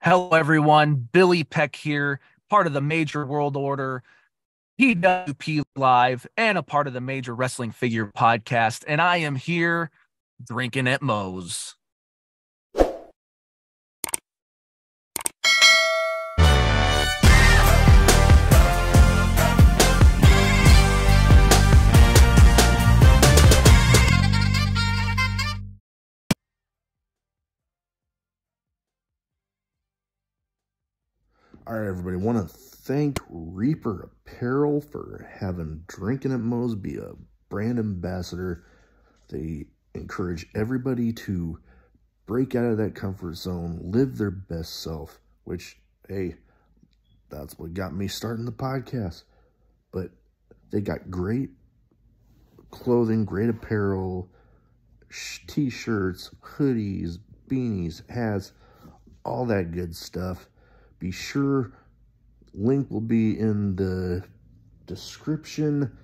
Hello, everyone. Billy Peck here, part of the Major World Order, PWP Live, and a part of the Major Wrestling Figure Podcast. And I am here drinking at Moe's. All right, everybody. Want to thank Reaper Apparel for having Drinking at Moe's be a brand ambassador. They encourage everybody to break out of that comfort zone, live their best self, which, hey, that's what got me starting the podcast. But they got great clothing, great apparel, t shirts, hoodies, beanies, hats, all that good stuff be sure link will be in the description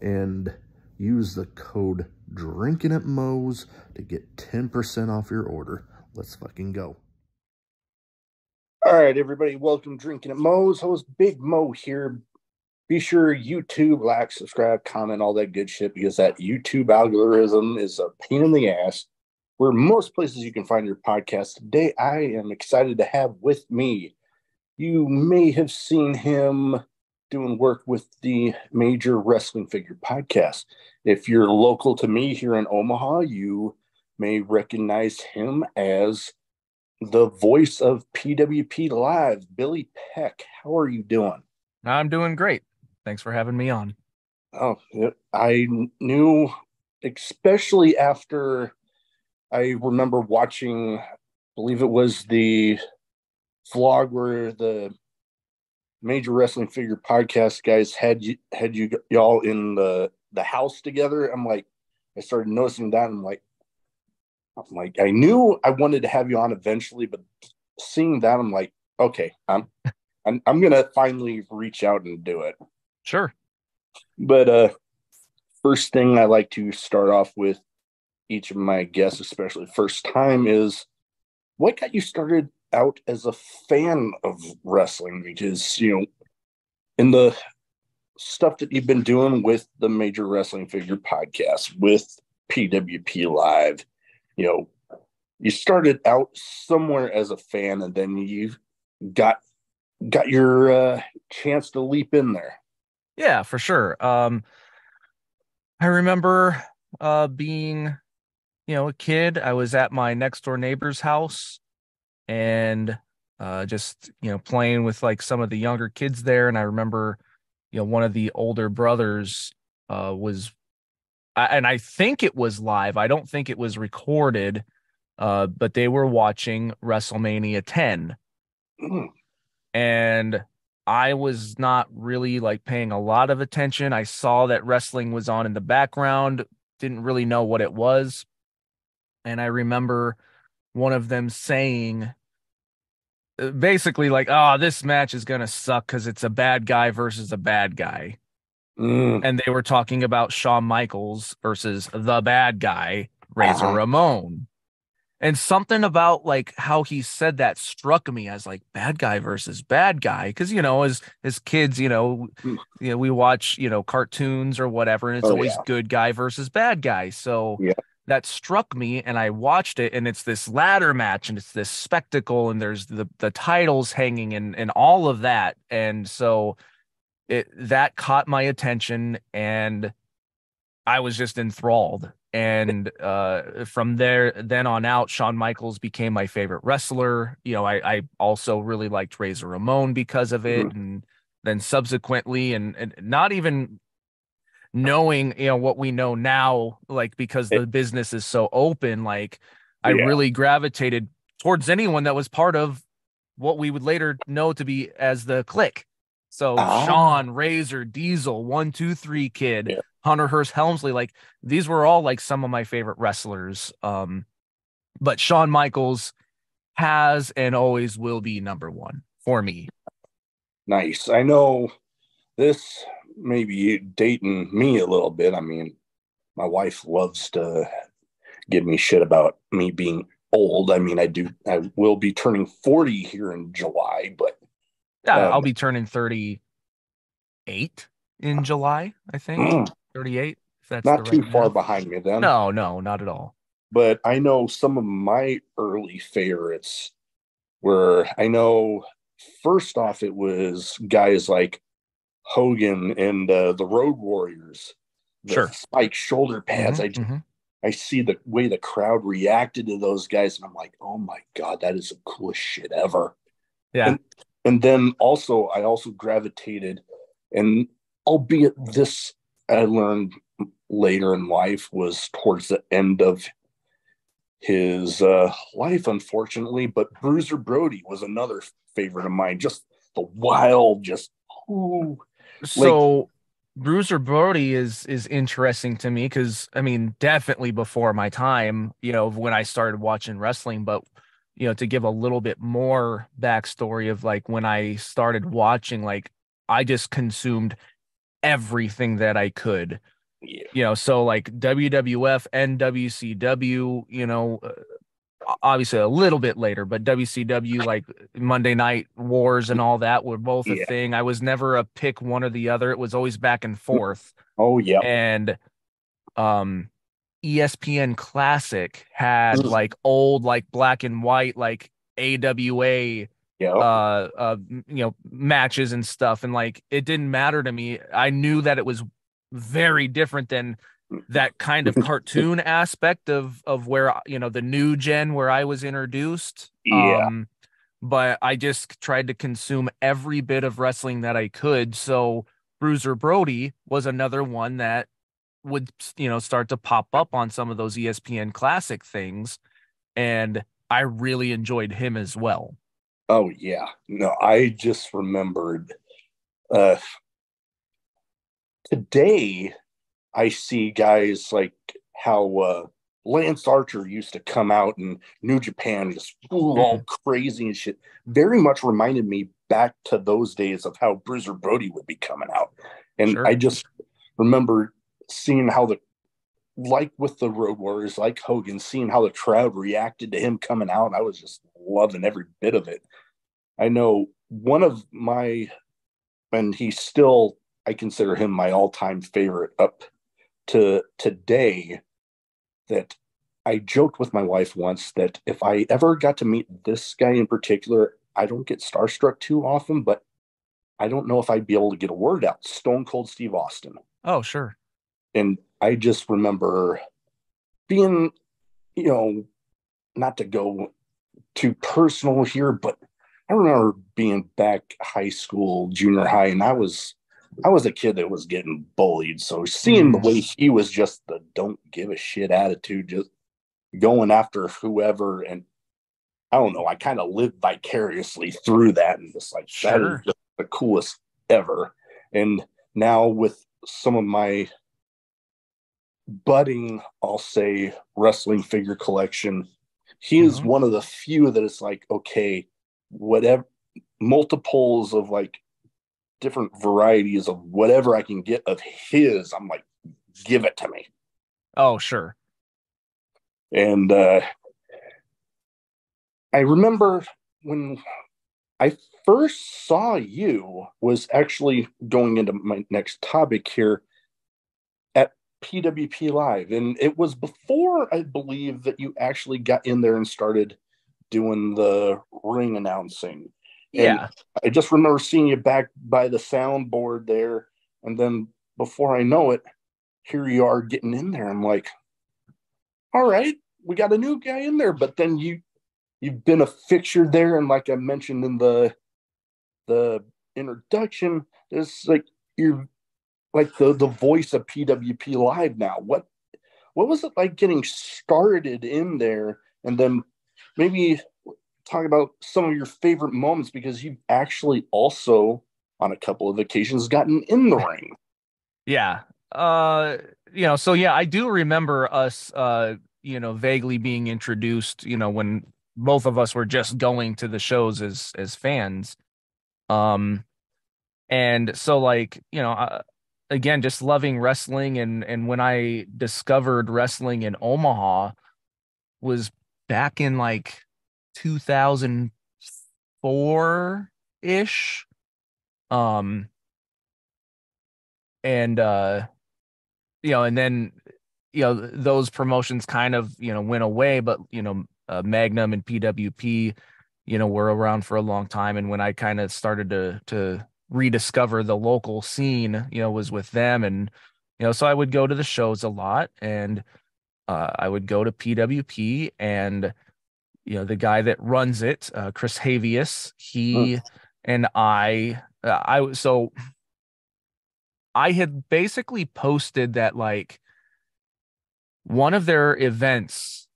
and use the code drinking at Moe's to get 10% off your order. Let's fucking go. All right, everybody, welcome Drinking at Moe's. Host Big Mo here. Be sure YouTube, like, subscribe, comment, all that good shit because that YouTube algorithm is a pain in the ass. Where most places you can find your podcast. Today, I am excited to have with me you may have seen him doing work with the Major Wrestling Figure podcast. If you're local to me here in Omaha, you may recognize him as the voice of PWP Live, Billy Peck. How are you doing? I'm doing great. Thanks for having me on. Oh, I knew, especially after I remember watching, I believe it was the vlog where the major wrestling figure podcast guys had you had you y'all in the the house together. I'm like, I started noticing that. I'm like, I'm like, I knew I wanted to have you on eventually, but seeing that, I'm like, okay, I'm I'm, I'm gonna finally reach out and do it. Sure. But uh, first thing I like to start off with each of my guests, especially first time, is what got you started out as a fan of wrestling because you know in the stuff that you've been doing with the major wrestling figure podcast with pwp live you know you started out somewhere as a fan and then you got got your uh, chance to leap in there. Yeah for sure. Um i remember uh being you know a kid. I was at my next door neighbor's house and uh, just you know playing with like some of the younger kids there. And I remember, you know, one of the older brothers uh, was, and I think it was live. I don't think it was recorded, uh, but they were watching WrestleMania 10, mm. and I was not really like paying a lot of attention. I saw that wrestling was on in the background, didn't really know what it was. And I remember one of them saying basically like, oh, this match is gonna suck because it's a bad guy versus a bad guy. Mm. And they were talking about Shawn Michaels versus the bad guy, Razor uh-huh. Ramon. And something about like how he said that struck me as like bad guy versus bad guy. Cause you know, as as kids, you know, mm. you know, we watch, you know, cartoons or whatever, and it's oh, always yeah. good guy versus bad guy. So yeah that struck me and I watched it and it's this ladder match and it's this spectacle and there's the the titles hanging and and all of that. And so it that caught my attention and I was just enthralled. And uh, from there then on out Shawn Michaels became my favorite wrestler. You know I I also really liked Razor Ramon because of it mm-hmm. and then subsequently and, and not even knowing you know what we know now like because the business is so open like i yeah. really gravitated towards anyone that was part of what we would later know to be as the Kliq so ah. shawn razor diesel one two three kid yeah. hunter hearst helmsley like these were all like some of my favorite wrestlers um but shawn michaels has and always will be number one for me nice i know this maybe dating me a little bit. I mean, my wife loves to give me shit about me being old. I mean, I do. I will be turning forty here in July, but Um, I'll be turning 38 in July, I think. mm, 38. If that's not too right far behind me then. No, no, not at all. but I know some of my early favorites were I know first off it was guys like Hogan and uh, the Road Warriors, the Sure. spike shoulder pads. Mhm, I mhm. I see the way the crowd reacted to those guys, and I'm like, oh my god, that is the coolest shit ever. Yeah. And, and then also I also gravitated, and albeit this I learned later in life was towards the end of his uh, life, unfortunately. But Bruiser Brody was another favorite of mine. Just the wild, just ooh, So Bruiser Brody is is interesting to me because I mean, definitely before my time, you know, when I started watching wrestling, but you know, to give a little bit more backstory of like when I started watching, like I just consumed everything that I could. yeah, you know so like wwf and wcw you know uh, obviously a little bit later but wcw like monday night wars and all that were both a Yeah. thing. I was never a pick one or the other. It was always back and forth. Oh yeah, and um espn classic had Mm. like old like black and white like awa yeah, uh uh you know matches and stuff. And like it didn't matter to me. I knew that it was very different than that kind of cartoon aspect of of where you know the new gen where i was introduced yeah. um but i just tried to consume every bit of wrestling that i could so bruiser brody was another one that would you know start to pop up on some of those espn classic things and i really enjoyed him as well Oh yeah. No, I just remembered uh today I see guys like how uh Lance Archer used to come out in New Japan just ooh, all crazy and shit. Very much reminded me back to those days of how Bruiser Brody would be coming out. And Sure. I just remember seeing how the like with the Road Warriors, like Hogan, seeing how the crowd reacted to him coming out. I was just loving every bit of it. I know one of my, and he's still, I consider him my all time favorite up to today. That I joked with my wife once that if I ever got to meet this guy in particular, I don't get starstruck too often, but I don't know if I'd be able to get a word out. Stone Cold Steve Austin oh sure and I just remember being, you know, not to go too personal here, but I remember being back high school, junior high, and I was I was a kid that was getting bullied. So seeing the Mm. way he was just the don't give a shit attitude, just going after whoever, and I don't know, I kind of lived vicariously through that, and just like that is Sure. just the coolest ever. And now with some of my budding, I'll say, wrestling figure collection, he is Mhm. one of the few that is like, okay, whatever multiples of like different varieties of whatever I can get of his, I'm like, give it to me. oh sure And uh, I remember when I first saw you was actually going into my next topic here at PWP Live. And it was before I believe that you actually got in there and started doing the ring announcing. Yeah I just remember seeing you back by the soundboard there. And then before I know it, here you are getting in there. I'm like, all right, we got a new guy in there. But then you you've been a fixture there. And like I mentioned in the the introduction, it's like you're like the the voice of PWP Live now. What what was it like getting started in there? And then maybe talk about some of your favorite moments because you've actually also on a couple of occasions gotten in the ring. Yeah. Uh, you know, so yeah, I do remember us uh, you know, vaguely being introduced, you know, when both of us were just going to the shows as as fans. Um and so like, you know, uh, again, just loving wrestling and and when I discovered wrestling in Omaha was back in like 2004 ish. Um, and uh, you know, and then you know those promotions kind of you know went away, but you know, uh, Magnum and PWP, you know, were around for a long time. And when I kind of started to to rediscover the local scene, you know, was with them, and you know, so I would go to the shows a lot, and uh, I would go to PWP and you know the guy that runs it, uh, Chris Havius, he mm. and I, uh, I was so I had basically posted that like one of their events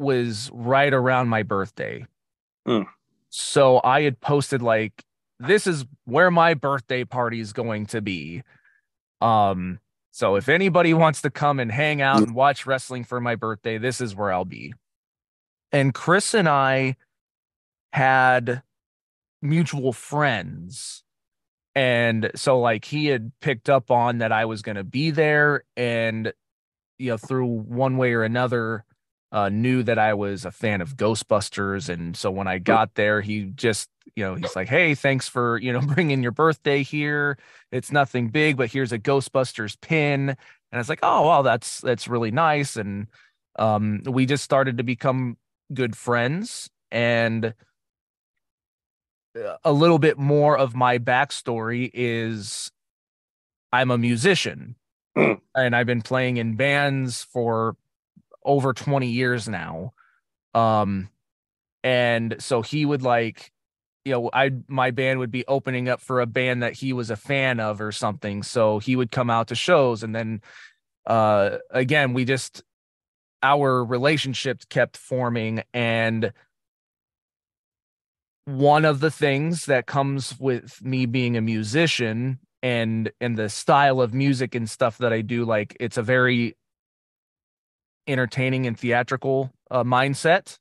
was right around my birthday. Mm. So I had posted like this is where my birthday party is going to be. Um so if anybody wants to come and hang out and watch wrestling for my birthday, this is where I'll be and Chris and I had mutual friends. And so like he had picked up on that I was going to be there and you know through one way or another uh knew that I was a fan of Ghostbusters. And so when I got there he just you know he's like hey thanks for you know bringing your birthday here. It's nothing big but here's a Ghostbusters pin. And I was like oh well that's that's really nice. And um we just started to become good friends and a little bit more of my backstory is I'm a musician and I've been playing in bands for over 20 years now. Um and so he would like you know I my band would be opening up for a band that he was a fan of or something so he would come out to shows and then uh again we just our relationships kept forming and one of the things that comes with me being a musician and and the style of music and stuff that I do like it's a very entertaining and theatrical uh, mindset.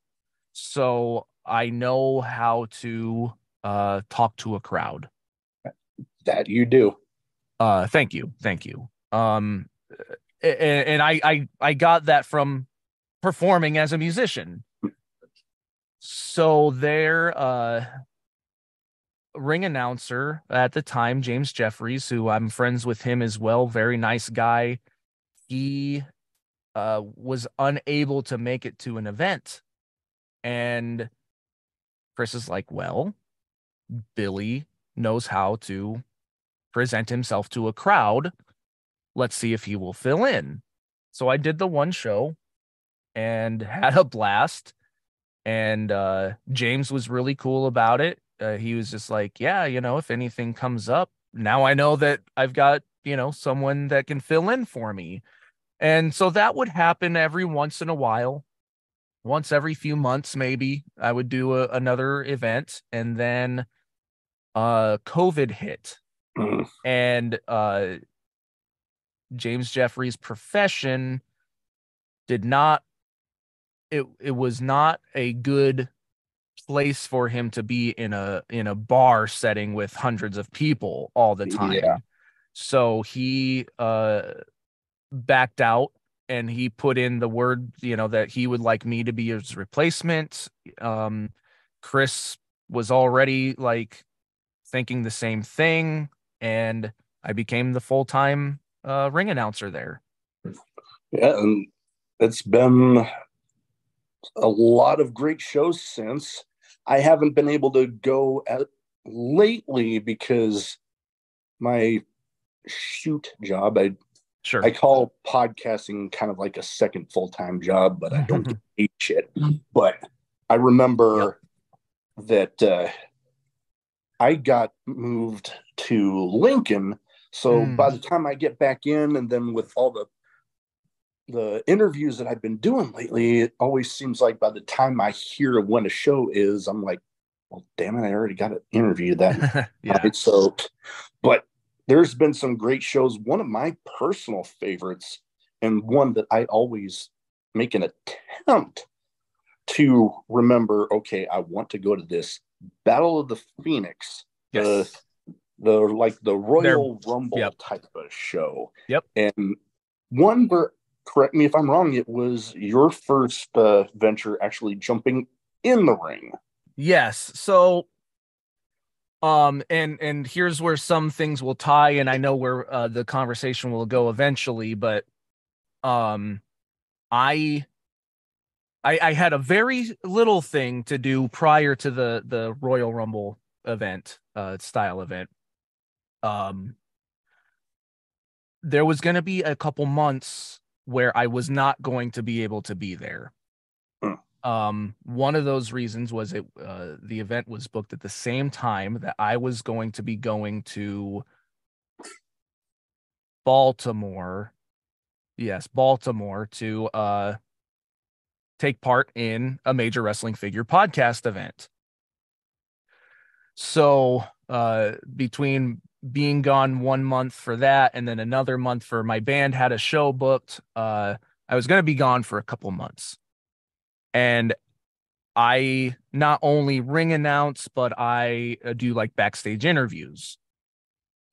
So I know how to uh talk to a crowd. That you do. Uh thank you. Thank you. Um and, I I I got that from performing as a musician. So their uh, ring announcer at the time, James Jeffries, who I'm friends with him as well, very nice guy. He uh, was unable to make it to an event. And Chris is like, well, Billy knows how to present himself to a crowd. Let's see if he will fill in. So I did the one show and had a blast. And uh, James was really cool about it. Uh, he was just like, yeah, you know, if anything comes up, now I know that I've got, you know, someone that can fill in for me. And so that would happen every once in a while. Once every few months, maybe I would do a, another event. And then uh, COVID hit. And uh, James Jeffries' profession did not it it was not a good place for him to be in a in a bar setting with hundreds of people all the time. Yeah. So he uh backed out and he put in the word, you know, that he would like me to be his replacement. Um Chris was already like thinking the same thing and I became the full-time uh ring announcer there. Yeah, and it's been a lot of great shows since. I haven't been able to go at lately because my shoot job, I sure I call podcasting kind of like a second full time job, but I don't paid shit. But I remember yep. that uh, I got moved to Lincoln. So mm. by the time I get back in, and then with all the the interviews that I've been doing lately, it always seems like by the time I hear when a show is, I'm like, well, damn it, I already got an interview that yeah. Right? So, but there's been some great shows. One of my personal favorites, and one that I always make an attempt to remember. Okay, I want to go to this Battle of the Phoenix. Yes. The, like the Royal They're, Rumble yep. type of show. Yep. And one where correct me if I'm wrong, it was your first uh, venture actually jumping in the ring. Yes. So um and and here's where some things will tie and I know where uh, the conversation will go eventually, but um I I, I had a very little thing to do prior to the the Royal Rumble event, uh, style event. Um, there was going to be a couple months where I was not going to be able to be there. Hmm. Um, one of those reasons was it uh, the event was booked at the same time that I was going to be going to Baltimore. Yes, Baltimore to uh take part in a major wrestling figure podcast event. So, uh, between being gone one month for that and then another month for my band had a show booked, uh, I was going to be gone for a couple months. And I not only ring announce, but I uh, do like backstage interviews.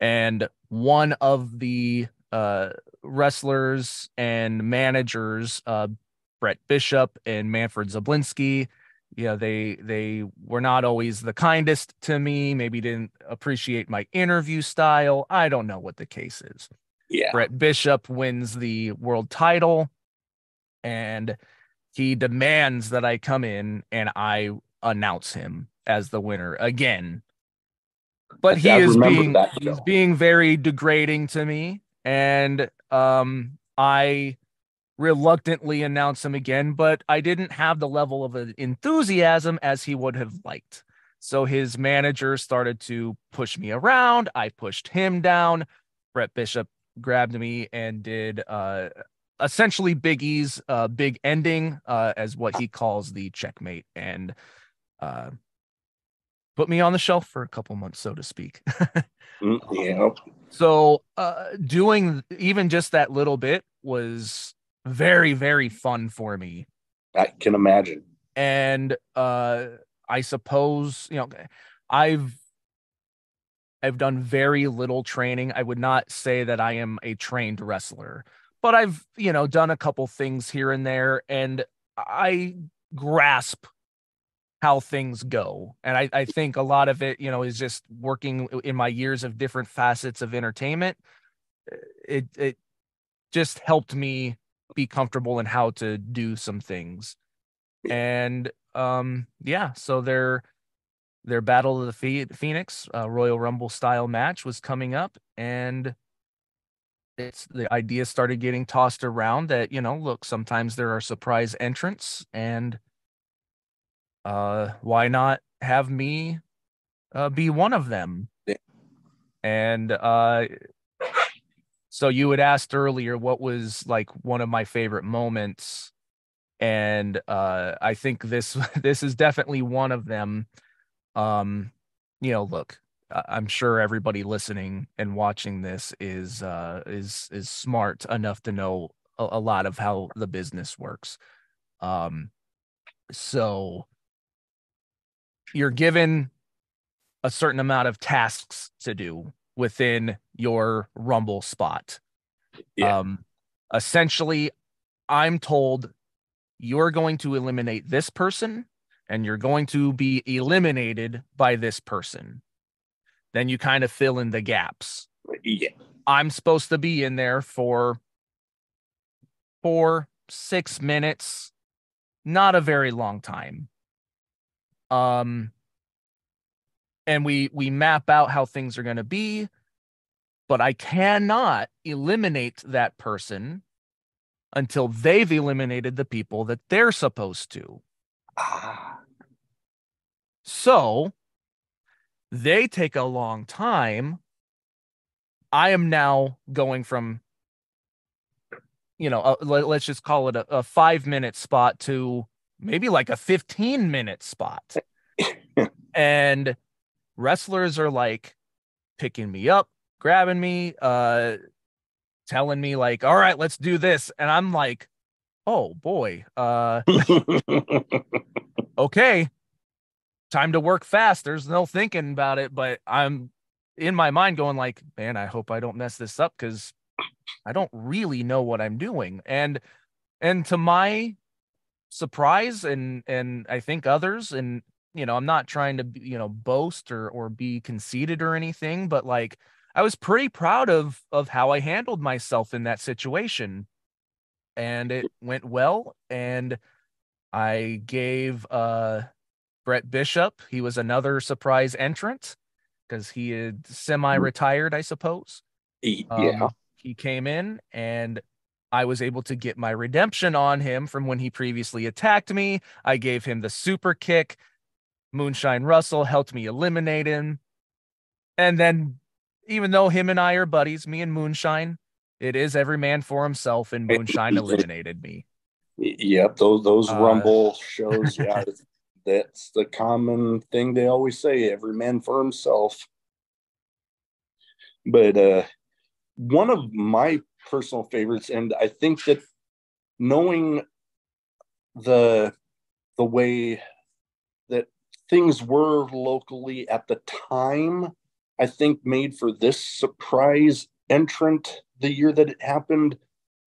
And one of the uh, wrestlers and managers, uh, Brett Bishop and Manfred Zablinski. You know, they they were not always the kindest to me, maybe didn't appreciate my interview style. I don't know what the case is. Yeah. Brett Bishop wins the world title and he demands that I come in and I announce him as the winner again. But he I is being he's being very degrading to me and um I reluctantly announce him again, but I didn't have the level of enthusiasm as he would have liked. So his manager started to push me around. I pushed him down. Brett Bishop grabbed me and did uh, essentially Big E's uh, big ending uh, as what he calls the checkmate and uh, put me on the shelf for a couple months, so to speak. Mm, yeah. So uh doing even just that little bit was very very fun for me. I can imagine. And uh I suppose, you know, I've I've done very little training. I would not say that I am a trained wrestler, but I've, you know, done a couple things here and there and I grasp how things go. And I, I think a lot of it, you know, is just working in my years of different facets of entertainment. It it just helped me be comfortable in how to do some things. And um yeah, so their their Battle of the Phoenix uh, Royal Rumble style match was coming up and it's the idea started getting tossed around that you know look sometimes there are surprise entrants and uh why not have me uh be one of them Yeah. and uh so you had asked earlier what was like one of my favorite moments and uh i think this this is definitely one of them. Um you know look i'm sure everybody listening and watching this is uh is is smart enough to know a, a lot of how the business works. Um so you're given a certain amount of tasks to do within your rumble spot. Yeah. um essentially i'm told you're going to eliminate this person and you're going to be eliminated by this person. Then you kind of fill in the gaps. Yeah. i'm supposed to be in there for four six minutes. Not a very long time. Um and we we map out how things are going to be but i cannot eliminate that person until they've eliminated the people that they're supposed to Ah. so they take a long time i am now going from you know uh, let, us just call it a, a five minute spot to maybe like a 15 minute spot and wrestlers are like picking me up grabbing me uh telling me like all right let's do this. And i'm like oh boy uh okay time to work fast. There's no thinking about it. But i'm in my mind going like man i hope i don't mess this up because I don't really know what I'm doing. And and to my surprise and and I think others and you know, I'm not trying to you know boast or or be conceited or anything, but like I was pretty proud of of how I handled myself in that situation. And it went well and I gave uh Brett Bishop, he was another surprise entrant because he had semi-retired, I suppose. Yeah. Um, he came in and I was able to get my redemption on him from when he previously attacked me. I gave him the super kick. Moonshine Russell helped me eliminate him. And then, even though him and I are buddies, me and Moonshine, it is every man for himself, and Moonshine eliminated me. Yep, those those Uh, Rumble shows, yeah, that's the common thing they always say: every man for himself. But uh, one of my personal favorites, and I think that knowing the the way things were locally at the time, I think made for this surprise entrant the year that it happened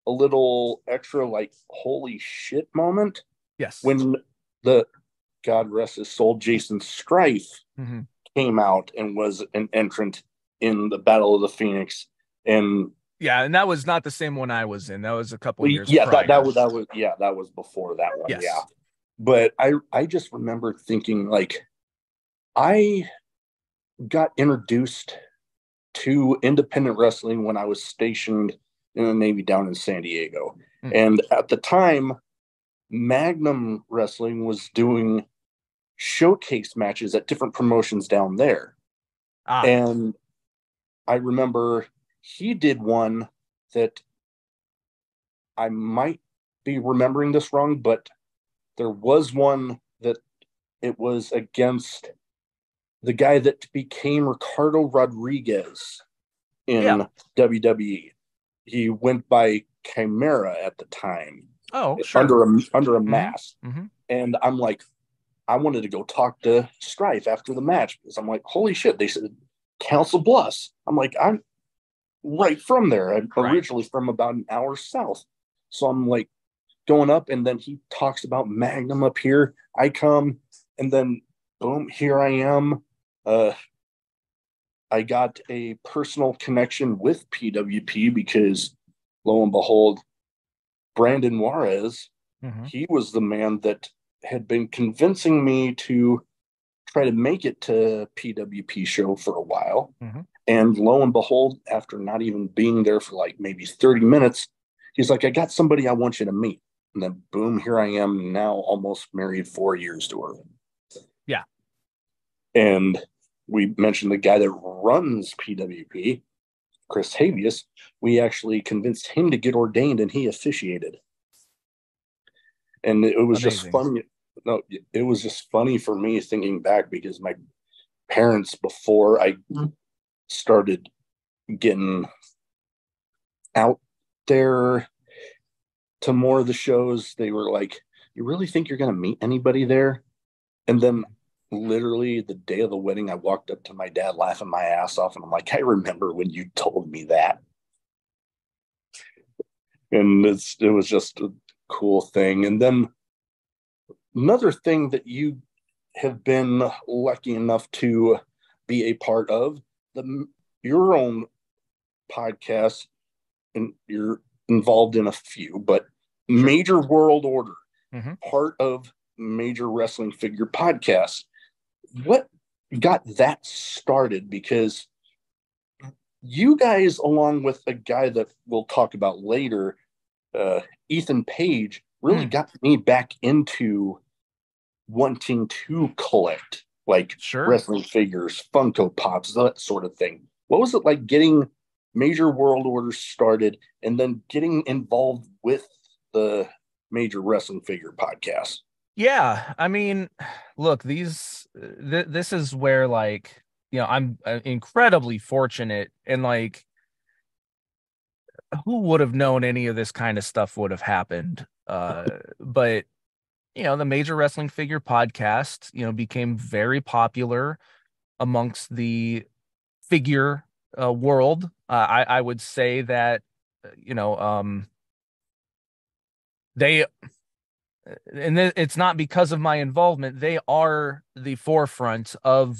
a little extra like holy shit moment Yes. when the God rest his soul Jason Strife Mhm. came out and was an entrant in the Battle of the Phoenix and Yeah, and that was not the same one I was in. That was a couple well, years. yeah that, that was that was yeah that was before that one Yes. yeah but I I just remember thinking like I got introduced to independent wrestling when I was stationed in the Navy down in San Diego. Hmm. And at the time, Magnum Wrestling was doing showcase matches at different promotions down there. Ah, And I remember he did one that I might be remembering this wrong, but there was one that it was against the guy that became Ricardo Rodriguez in Yeah. WWE. He went by Chimera at the time oh, sure. under a under a Mhm. mask. Mhm. And I'm like, I wanted to go talk to Strife after the match because I'm like, holy shit! They said Council Bluffs. I'm like, I'm right from there. I'm Right. originally from about an hour south, so I'm like going up, and then he talks about Magnum up here. I come, and then boom, here I am. Uh, I got a personal connection with PWP because lo and behold, Brandon Juarez Mhm. he was the man that had been convincing me to try to make it to PWP show for a while. Mhm. And lo and behold, after not even being there for like maybe 30 minutes, he's like, I got somebody I want you to meet. And then boom, here I am now almost married four years to her. Yeah. And we mentioned the guy that runs PWP, Chris Havius. We actually convinced him to get ordained and he officiated and it was just Amazing. funny no it was just funny for me thinking back because my parents before i started getting out there to more of the shows they were like you really think you're going to meet anybody there? And then literally the day of the wedding i walked up to my dad laughing my ass off and i'm like i remember when you told me that. And it's it was just a cool thing. And then another thing that you have been lucky enough to be a part of the your own podcast and you're involved in a few but major world order Mhm. part of major wrestling figure podcast what got that started because you guys along with a guy that we'll talk about later uh, ethan page really Hmm. got me back into wanting to collect like Sure. wrestling figures funko pops that sort of thing what was it like getting major world order started and then getting involved with the major wrestling figure podcast Yeah, I mean, look, these th- this is where like, you know, I'm uh, incredibly fortunate and like who would have known any of this kind of stuff would have happened? Uh but you know, the Major Wrestling Figure podcast, you know, became very popular amongst the figure uh, world. Uh, I I would say that you know, um, they, and it's not because of my involvement. They are the forefront of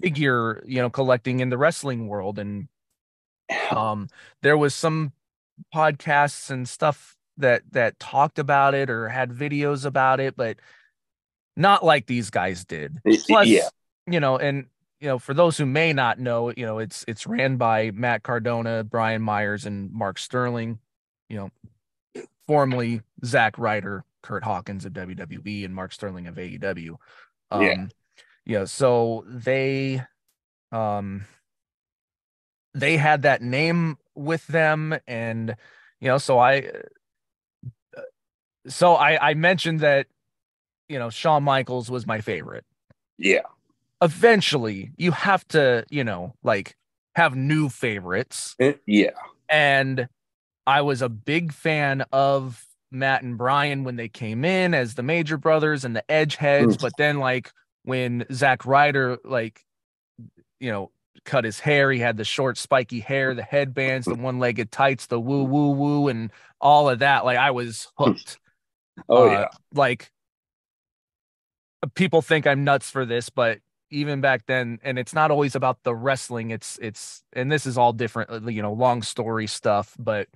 figure, you know, collecting in the wrestling world. And um, there was some podcasts and stuff that that talked about it or had videos about it, but not like these guys did. Plus, yeah. you know, and you know, for those who may not know, you know, it's it's ran by Matt Cardona, Brian Myers, and Mark Sterling. You know, formerly Zack Ryder, Kurt Hawkins of WWE, and Mark Sterling of AEW. Um, yeah. Yeah. So they, um, they had that name with them, and you know, so I, uh, so I I mentioned that, you know, Shawn Michaels was my favorite. Yeah eventually you have to, you know, like have new favorites. Eh, yeah. And I was a big fan of Matt and Brian when they came in as the Major Brothers and the Edge Heads, mm. but then like when Zack Ryder like you know cut his hair, he had the short spiky hair, the headbands, the one-legged tights, the woo woo woo, and all of that. Like I was hooked. Oh uh, yeah. Like people think I'm nuts for this, but even back then and it's not always about the wrestling it's it's and this is all different uh, you know long story stuff but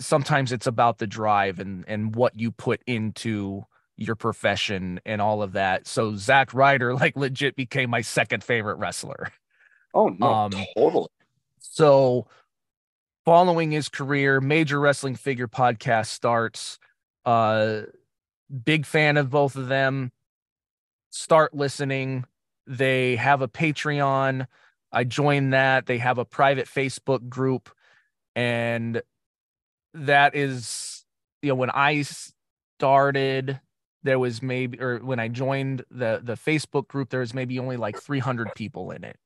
sometimes it's about the drive and and what you put into your profession and all of that. So Zack Ryder like legit became my second favorite wrestler. Oh no um, totally. so following his career major wrestling figure podcast starts. Uh big fan of both of them start listening. They have a Patreon. I joined that. They have a private Facebook group. And that is, you know, when I started, there was maybe, or when I joined the the Facebook group, there was maybe only like 300 people in it.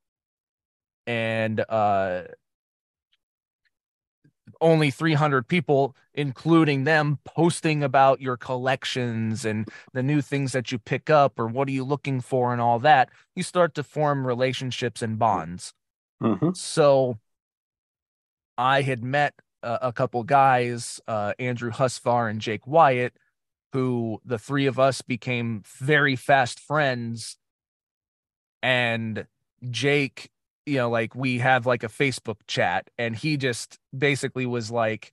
And uh only 300 people, including them, posting about your collections and the new things that you pick up or what are you looking for and all that, you start to form relationships and bonds. Mm-hmm. So I had met a, a couple guys, uh, Andrew Husfar and Jake Wyatt, who the three of us became very fast friends. And Jake you know, like we have like a Facebook chat, and he just basically was like,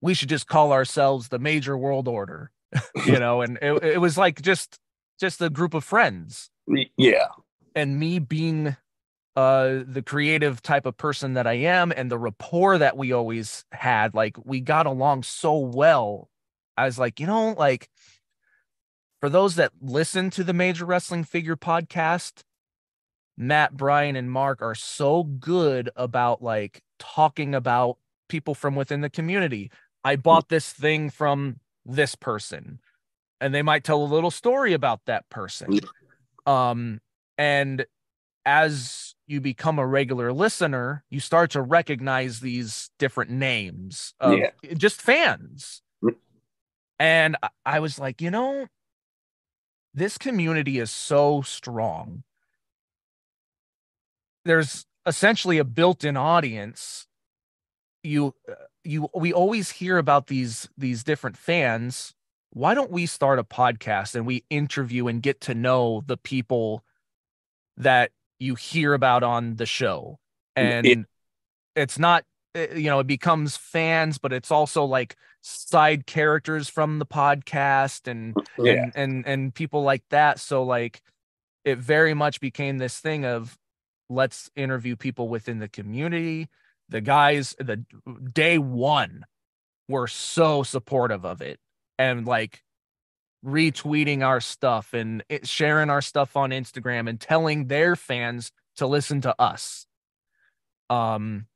we should just call ourselves the Major World Order, you know, and it, it was like just just a group of friends. Yeah. And me being uh the creative type of person that I am and the rapport that we always had, like we got along so well. I was like, you know, like for those that listen to the Major Wrestling Figure podcast, Matt, Brian, and Mark are so good about like talking about people from within the community. I bought this thing from this person, and they might tell a little story about that person. Um, and as you become a regular listener, you start to recognize these different names of yeah. just fans. And I was like, you know, this community is so strong there's essentially a built-in audience. You you we always hear about these these different fans. Why don't we start a podcast and we interview and get to know the people that you hear about on the show? And it, it's not uh, you know it becomes fans but it's also like side characters from the podcast and yeah. and, and and people like that. So like it very much became this thing of let's interview people within the community. The guys the day one were so supportive of it and like retweeting our stuff and sharing our stuff on Instagram and telling their fans to listen to us. Um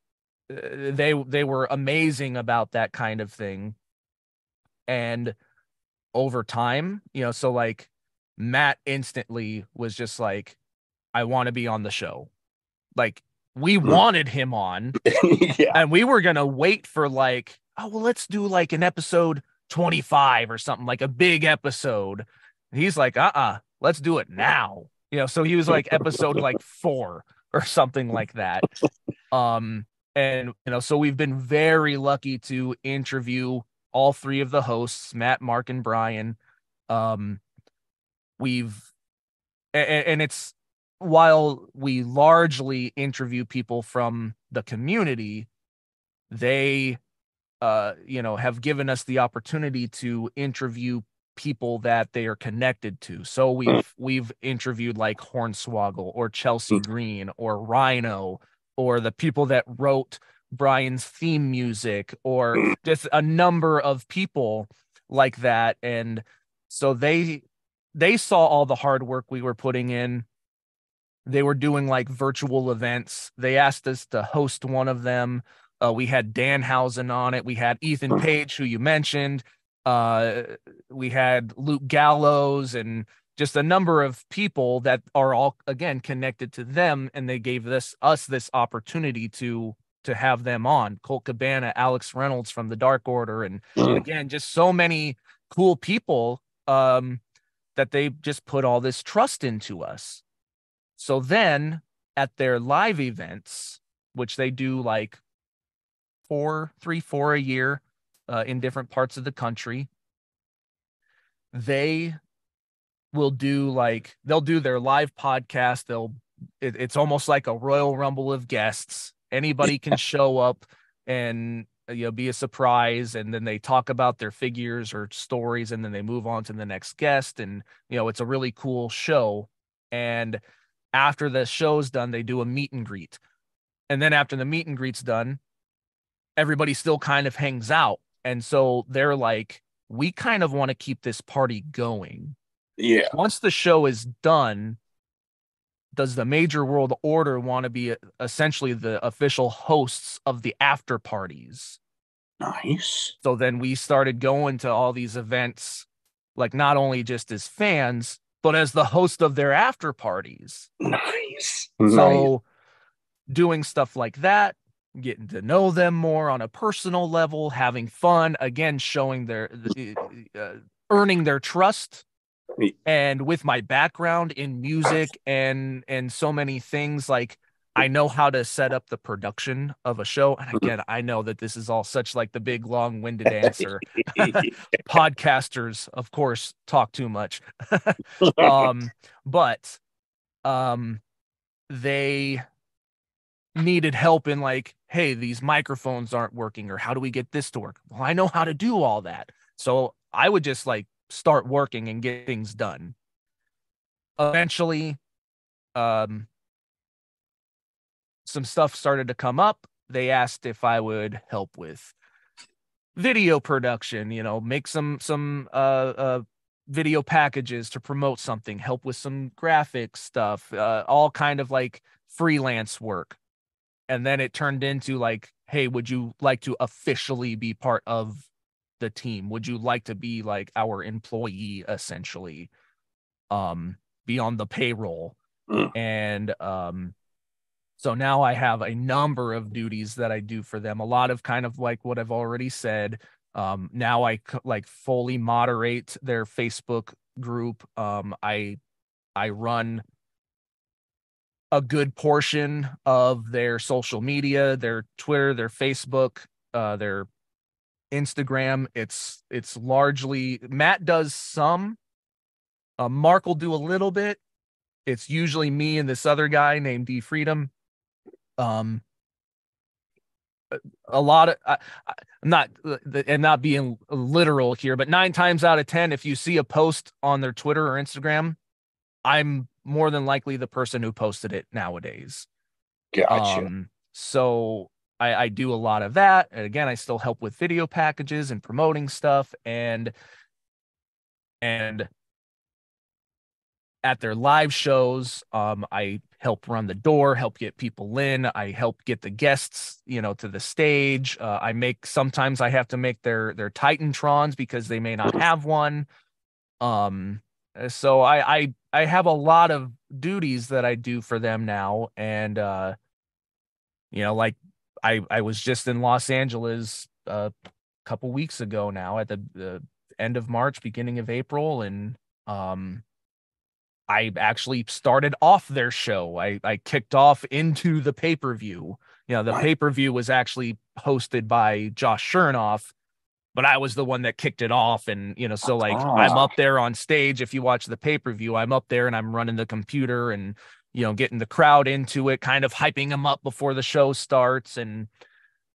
they they were amazing about that kind of thing. And over time you know so like Matt instantly was just like I want to be on the show like we mm. wanted him on yeah. and we were gonna wait for like oh well let's do like an episode 25 or something like a big episode and he's like uh-uh let's do it now you know so he was like episode like four or something like that um and you know, so we've been very lucky to interview all three of the hosts, Matt, Mark, and Brian. Um, we've and, and it's while we largely interview people from the community, they uh, you know, have given us the opportunity to interview people that they are connected to. So we've we've interviewed like Hornswoggle or Chelsea mm. Green or Rhino or the people that wrote Brian's theme music or mm. just a number of people like that and so they they saw all the hard work we were putting in they were doing like virtual events. They asked us to host one of them. Uh, we had Dan Danhausen on it. We had Ethan Page who you mentioned. Uh, we had Luke Gallows and just a number of people that are all again connected to them and they gave this us this opportunity to to have them on. Colt Cabana, Alex Reynolds from the Dark Order and mm. again just so many cool people um that they just put all this trust into us. So then at their live events, which they do like four, three, four a year uh, in different parts of the country, they will do like they'll do their live podcast. They'll it, it's almost like a Royal Rumble of guests. Anybody can show up and you know be a surprise and then they talk about their figures or stories and then they move on to the next guest and you know it's a really cool show and after the show's done they do a meet and greet. And then after the meet and greet's done everybody still kind of hangs out. And so they're like we kind of want to keep this party going. Yeah. Once the show is done does the major world order want to be uh, essentially the official hosts of the after parties? Nice. So then we started going to all these events like not only just as fans but as the host of their after parties nice so nice. doing stuff like that getting to know them more on a personal level having fun again showing their uh, earning their trust and with my background in music and and so many things like I know how to set up the production of a show. And mm-hmm. again, I know that this is all such like the big long winded answer. Podcasters, of course, talk too much. um, but um they needed help in like, hey, these microphones aren't working, or how do we get this to work? Well, I know how to do all that. So I would just like start working and get things done. Eventually, um, some stuff started to come up. They asked if I would help with video production, you know, make some some uh, uh video packages to promote something, help with some graphic stuff, uh, all kind of like freelance work. And then it turned into like, hey, would you like to officially be part of the team? Would you like to be like our employee essentially? Um, be on the payroll. Mm. And um so now I have a number of duties that I do for them. A lot of kind of like what I've already said. Um, now I like fully moderate their Facebook group. Um, I I run a good portion of their social media, their Twitter, their Facebook, uh, their Instagram. It's it's largely Matt does some. Uh, Mark will do a little bit. It's usually me and this other guy named D Freedom. Um, a lot of I, am not and not being literal here, but nine times out of ten, if you see a post on their Twitter or Instagram, I'm more than likely the person who posted it nowadays. Gotcha. Um, so I, I do a lot of that. And again, I still help with video packages and promoting stuff and and at their live shows, um, I help run the door, help get people in. I help get the guests, you know, to the stage. Uh, I make sometimes I have to make their their Titantrons because they may not have one. Um, so I I I have a lot of duties that I do for them now, and uh, you know, like I I was just in Los Angeles a couple weeks ago now at the, the end of March, beginning of April, and um, I actually started off their show. I I kicked off into the pay per view. You know, the pay per view was actually hosted by Josh Chernoff, but I was the one that kicked it off. And, you know, so like I'm Ah. up there on stage. If you watch the pay per view, I'm up there and I'm running the computer and, you know, getting the crowd into it, kind of hyping them up before the show starts. And,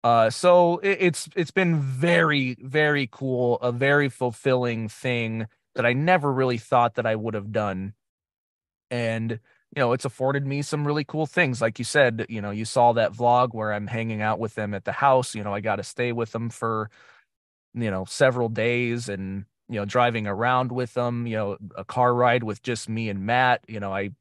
uh, so it, it's it's been very very cool, a very fulfilling thing that I never really thought that I would have done, and you know it's afforded me some really cool things. Like you said, you know, you saw that vlog where I'm hanging out with them at the house. You know, I got to stay with them for you know several days and you know driving around with them. You know, a car ride with just me and Matt. You know, I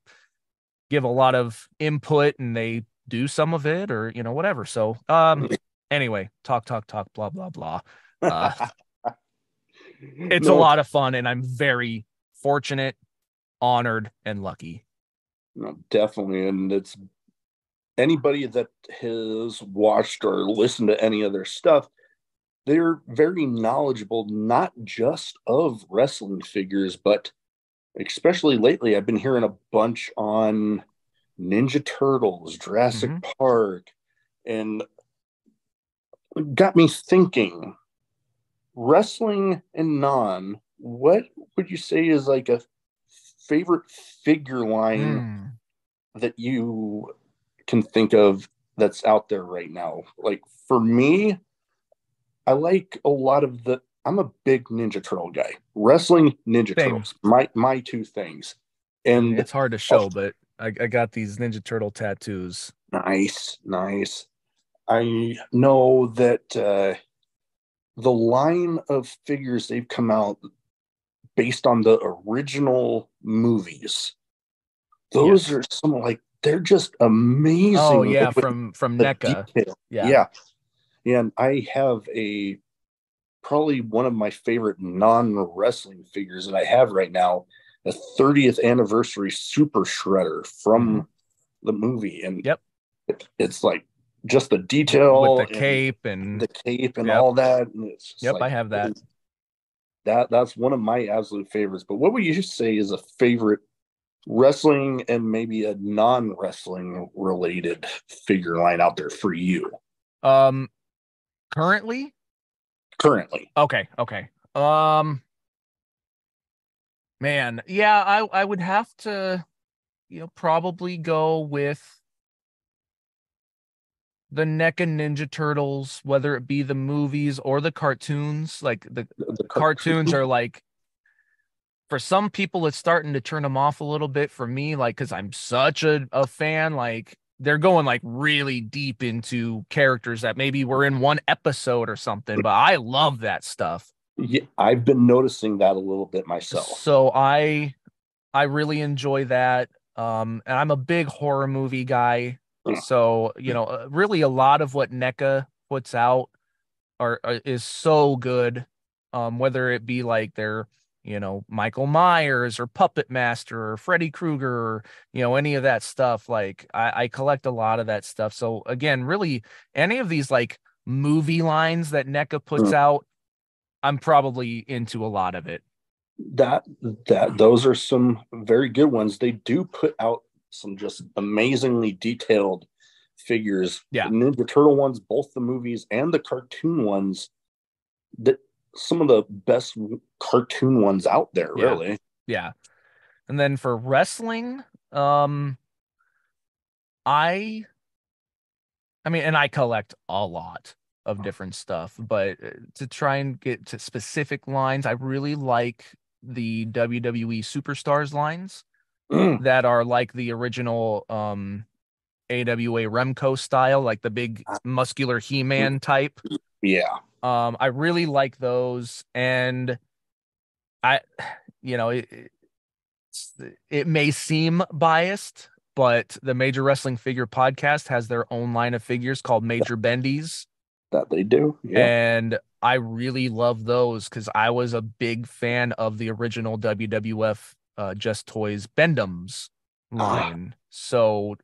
give a lot of input and they do some of it or you know whatever. So um anyway, talk, talk, talk, blah, blah, blah. Uh, it's a lot of fun, and I'm very fortunate, honored, and lucky. No, definitely. And it's anybody that has watched or listened to any of their stuff, they're very knowledgeable, not just of wrestling figures, but especially lately, I've been hearing a bunch on Ninja Turtles, Jurassic Mhm. Park, and got me thinking wrestling and non, what would you say is like a favorite figure line? Hmm. that you can think of that's out there right now? Like for me, I like a lot of the. I'm a big Ninja Turtle guy. Wrestling Ninja Same. Turtles, my my two things. And It's hard to show, but I, I got these Ninja Turtle tattoos. nice, nice. I know that uh, the line of figures they've come out based on the original movies. Those are some like they're just amazing. Oh yeah, with from from NECA. detail. Yeah. yeah. And I have a probably one of my favorite non wrestling figures that I have right now, a 30th anniversary Super Shredder from the movie. And Mm-hmm. Yep. it, it's like just the detail with the cape and the cape and Yep. all that. And it's Yep, like- I have that. That that's one of my absolute favorites. But what would you say is a favorite wrestling and maybe a non-wrestling related figure line out there for you um currently currently? Okay, okay. Um man, yeah, I I would have to you know probably go with the NECA Ninja Turtles, whether it be the movies or the cartoons. Like the The, the cartoons are like for some people it's starting to turn them off a little bit for me like cuz I'm such a, a fan like they're going like really deep into characters that maybe were in one episode or something but I love that stuff. Yeah, I've been noticing that a little bit myself. So I I really enjoy that. Um and I'm a big horror movie guy. Yeah. So, you know, uh, really a lot of what NECA puts out are, are is so good. Um whether it be like their, you know, Michael Myers or Puppet Master or Freddy Krueger or, you know, any of that stuff like I I collect a lot of that stuff. So again, really any of these like movie lines that NECA puts Mm. out I'm probably into a lot of it. That that those are some very good ones. They do put out some just amazingly detailed figures. Yeah. The Ninja Turtle ones, both the movies and the cartoon ones. That some of the best cartoon ones out there, Yeah. really. Yeah. And then for wrestling, um I I mean and I collect a lot of different stuff, but uh, to try and get to specific lines, I really like the WWE Superstars lines that are like the original um AWA Remco style, like the big muscular He-Man type. yeah. Um, I really like those, and I, you know, it, it may seem biased, but the Major Wrestling Figure Podcast has their own line of figures called Major Bendies, That they do. Yeah. and I really love those because I was a big fan of the original WWF uh, Just Toys Bend-Ems line. So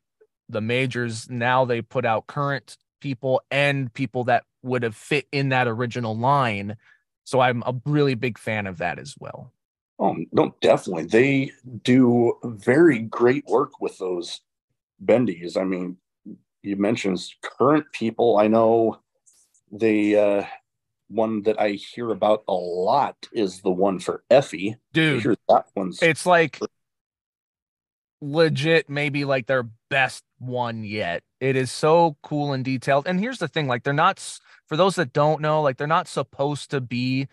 the majors now they put out current people and people that would have fit in that original line. So I'm a really big fan of that as well. Oh, no, definitely. They do very great work with those bendies. I mean, you mentioned current people. I know the uh, one that I hear about a lot is the one for Effy. Dude, that one's it's like legit, maybe like their best one yet. It is so cool and detailed. And here's the thing: like they're not for those that don't know, like they're not supposed to be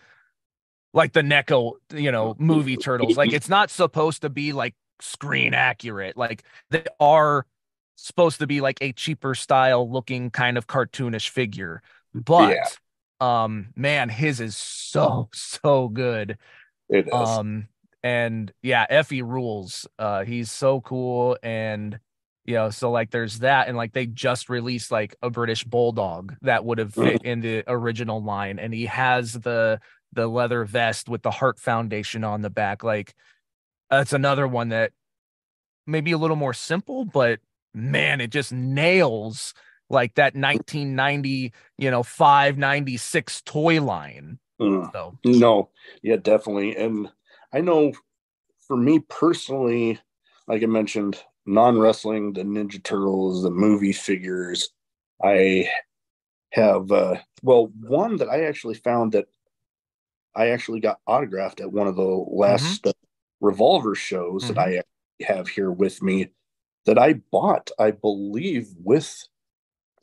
like the NECA, you know, movie turtles. Like it's not supposed to be like screen accurate. Like they are supposed to be like a cheaper style looking kind of cartoonish figure. But yeah. Um man, his is so so good. It is. Um and yeah, Effy rules. Uh he's so cool and you know, so like there's that and like they just released like a British bulldog that would have fit in the original line and he has the the leather vest with the heart foundation on the back like that's another one that maybe a little more simple but man it just nails like that 1990 you know 596 toy line mm. so no yeah definitely and i know for me personally like i mentioned non-wrestling the ninja turtles the movie figures i have uh well one that i actually found that I actually got autographed at one of the last mm-hmm. revolver shows mm-hmm. that I have here with me that I bought, I believe, with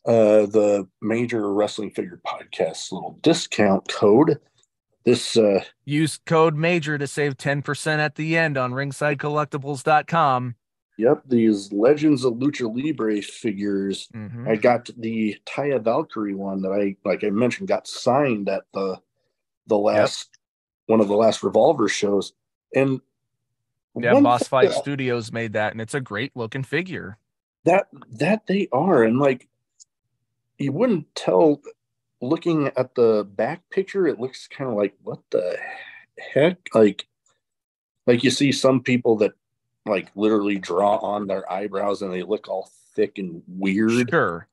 uh, the major wrestling figure podcast little discount code. This uh, use code major to save 10% at the end on ringsidecollectibles.com. Yep, these Legends of Lucha Libre figures. Mm-hmm. I got the Taya Valkyrie one that I, like I mentioned, got signed at the the last yep. one of the last revolver shows and yeah boss fight that, studios made that and it's a great looking figure that that they are and like you wouldn't tell looking at the back picture it looks kind of like what the heck? Like like you see some people that like literally draw on their eyebrows and they look all thick and weird. Sure.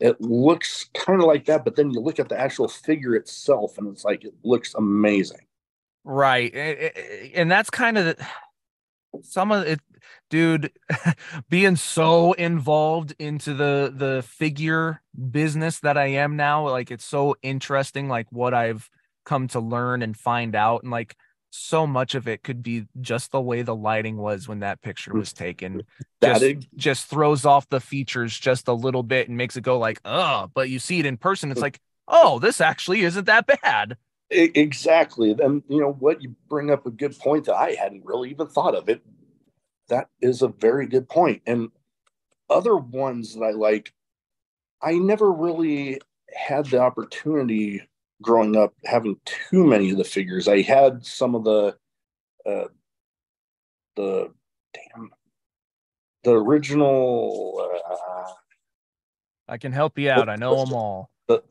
It looks kind of like that, but then you look at the actual figure itself, and it's like it looks amazing. Right, and that's kind of some of it, dude. being so involved into the the figure business that I am now, like it's so interesting, like what I've come to learn and find out, and like so much of it could be just the way the lighting was when that picture was taken. Just, just throws off the features just a little bit and makes it go like, oh, but you see it in person, it's mm. like, oh, this actually isn't that bad. Exactly. And you know what? You bring up a good point that I hadn't really even thought of it. That is a very good point. And other ones that I like, I never really had the opportunity growing up having too many of the figures. I had some of the uh, the damn the original. Uh, I can help you out. I know them all. The,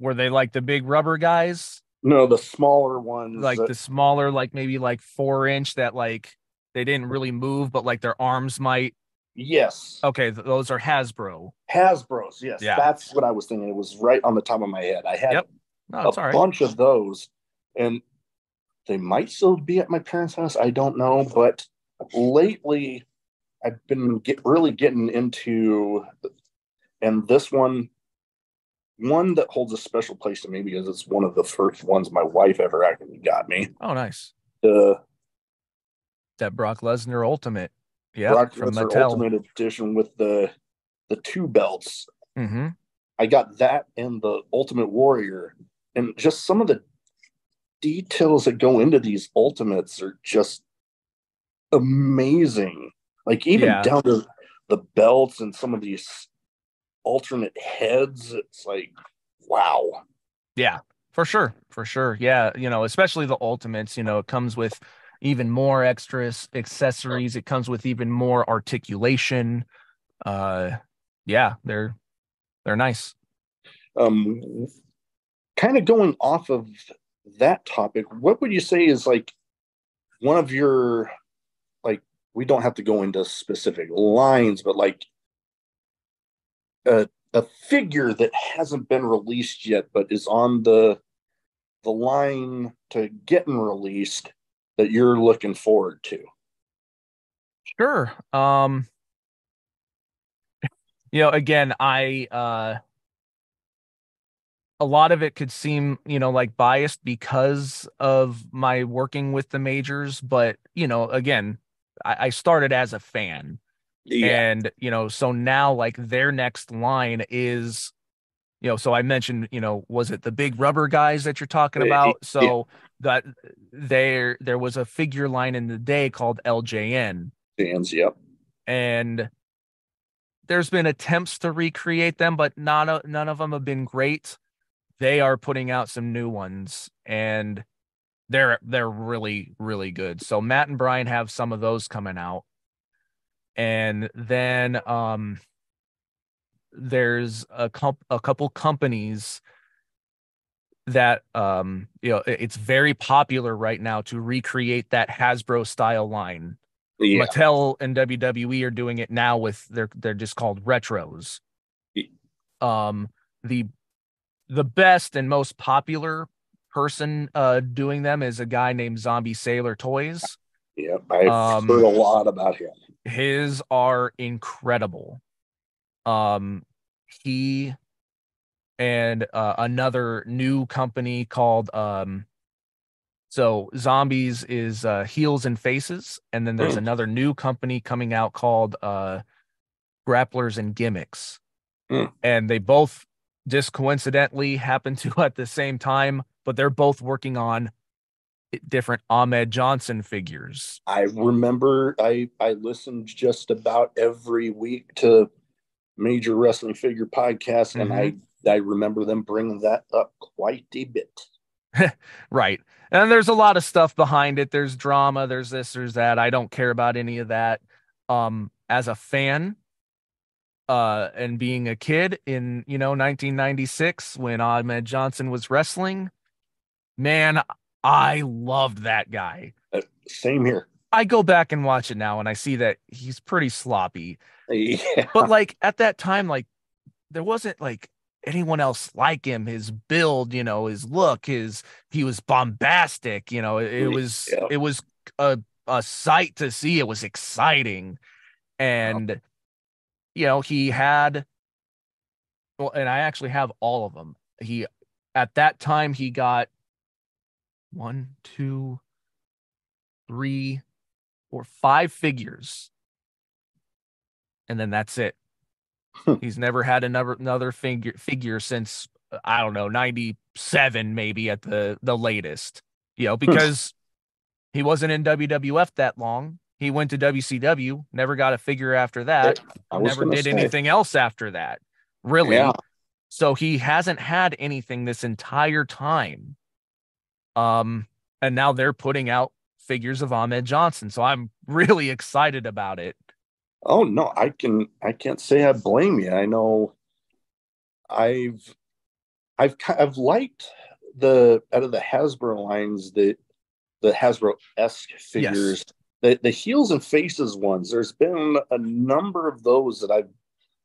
Were they like the big rubber guys? No, the smaller ones. Like that, the smaller, like maybe like four inch that like they didn't really move, but like their arms might Yes. Okay, those are Hasbro. Hasbro's, yes. Yeah. That's what I was thinking. It was right on the top of my head. I had yep. no, a bunch of those, and they might still be at my parents' house. I don't know, but lately I've been get, really getting into, and this one, one that holds a special place to me because it's one of the first ones my wife ever actually got me. Oh, nice. The that Brock Lesnar Ultimate. Yeah, from Mattel Ultimate Edition with the the two belts. Mm-hmm. I got that and the Ultimate Warrior, and just some of the details that go into these ultimates are just amazing. Like even yeah. down to the belts and some of these alternate heads. It's like wow. Yeah, for sure, for sure. Yeah, you know, especially the ultimates. You know, it comes with even more extras accessories it comes with even more articulation uh yeah they're they're nice um kind of going off of that topic what would you say is like one of your like we don't have to go into specific lines but like a, a figure that hasn't been released yet but is on the the line to getting released that you're looking forward to? Sure. Um you know, again, I uh a lot of it could seem, you know, like biased because of my working with the majors, but you know, again, I, I started as a fan. Yeah. And, you know, so now like their next line is, you know, so I mentioned, you know, was it the big rubber guys that you're talking about? So yeah. that there there was a figure line in the day called LJN. Fans, yep. And there's been attempts to recreate them, but none of none of them have been great they are putting out some new ones and they're they're really really good. So Matt and Brian have some of those coming out. And then um there's a comp- a couple companies that um you know it's very popular right now to recreate that Hasbro style line. Yeah. Mattel and WWE are doing it now with their they're just called retros. Um the the best and most popular person uh, doing them is a guy named Zombie Sailor Toys. Yeah, I've um, heard a lot about him. His are incredible. Um, he and uh, another new company called um, so zombies is uh, heels and faces, and then there's mm. another new company coming out called uh, grapplers and gimmicks, mm. and they both just coincidentally happen to at the same time, but they're both working on different Ahmed Johnson figures. I remember I I listened just about every week to major wrestling figure podcasts, mm-hmm. and I mm-hmm. I remember them bringing that up quite a bit. right. And there's a lot of stuff behind it. There's drama, there's this, there's that. I don't care about any of that. Um, as a fan, uh, and being a kid in you know 1996 when Ahmed Johnson was wrestling, man, I loved that guy. Uh, same here. I go back and watch it now, and I see that he's pretty sloppy. Yeah. But like at that time, like there wasn't like anyone else like him. His build, you know, his look, his he was bombastic. You know, it, it was yeah. it was a a sight to see. It was exciting, and you know, he had well, and I actually have all of them. He at that time he got one, two, three, or five figures. And then that's it. He's never had another another figure figure since I don't know, 97 maybe at the the latest. You know, because he wasn't in WWF that long. He went to WCW, never got a figure after that, never did say. anything else after that. Really. Yeah. So he hasn't had anything this entire time. Um, and now they're putting out figures of Ahmed Johnson. So I'm really excited about it. Oh no, I can I can't say I blame you. I know I've I've I've liked the out of the Hasbro lines that the Hasbro esque figures. Yes the the heels and faces ones. There's been a number of those that I've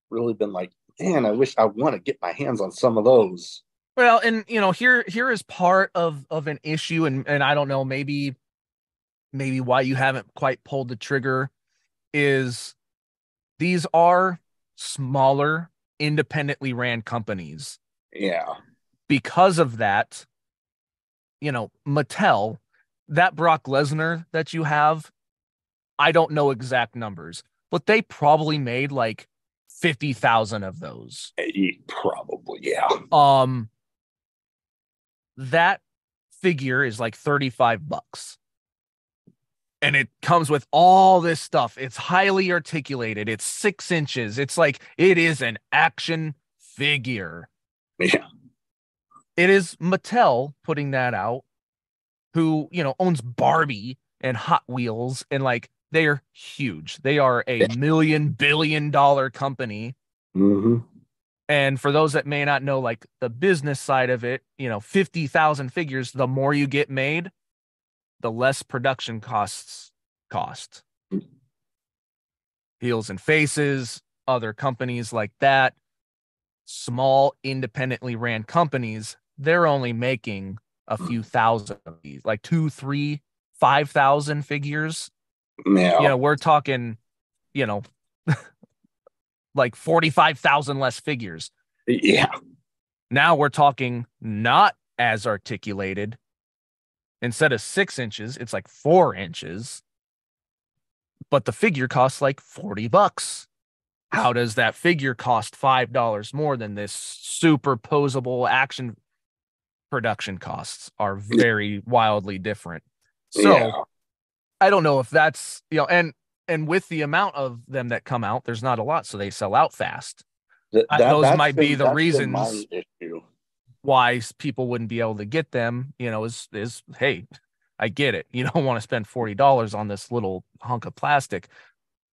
really been like, man, I wish I want to get my hands on some of those. Well, and you know, here here is part of of an issue, and and I don't know, maybe maybe why you haven't quite pulled the trigger is these are smaller, independently ran companies. Yeah. Because of that, you know, Mattel, that Brock Lesnar that you have I don't know exact numbers, but they probably made like 50,000 of those. Eh, probably, yeah. Um that figure is like 35 bucks. And it comes with all this stuff. It's highly articulated. It's six inches. It's like it is an action figure. Yeah. It is Mattel putting that out, who, you know, owns Barbie and Hot Wheels and like they are huge. They are a million billion dollar company. Mm-hmm. And for those that may not know, like the business side of it, you know, 50,000 figures, the more you get made, the less production costs cost. Heels and Faces, other companies like that, small independently ran companies, they're only making a few thousand of these, like two, three, five thousand figures yeah. You know, we're talking, you know, like 45,000 less figures. Yeah. Now we're talking not as articulated. Instead of six inches, it's like four inches. But the figure costs like 40 bucks. How does that figure cost $5 more than this superposable action production costs are very wildly different. So Yeah. I don't know if that's, you know, and and with the amount of them that come out, there's not a lot, so they sell out fast. Th- I- that- those might be the been reasons- why people wouldn't be able to get them, you know, is is hey, I get it. You don't want to spend forty dollars on this little hunk of plastic,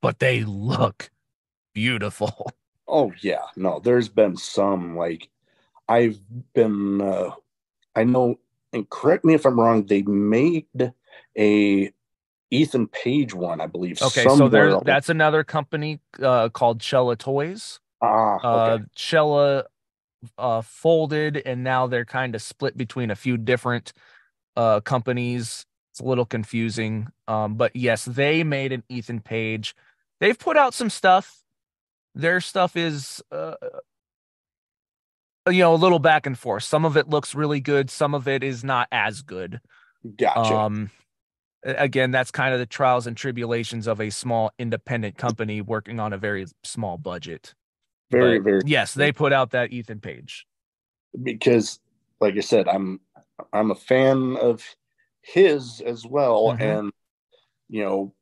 but they look beautiful. Oh yeah, no, there's been some like I've been uh I know and correct me if I'm wrong, they made a Ethan Page one, I believe. Okay, so there, that's another company uh, called Chella Toys. ah, Uh, okay. Chella uh, folded, and now they're kind of split between a few different uh, companies. It's a little confusing, um, but yes, they made an Ethan Page. They've put out some stuff. Their stuff is, uh, you know, a little back and forth. Some of it looks really good. Some of it is not as good. gotcha. Um, again, that's kind of the trials and tribulations of a small independent company working on a very small budget. very, But very yes, they put out that Ethan Page. because like I said, I'm I'm a fan of his as well. Mhm. And you know,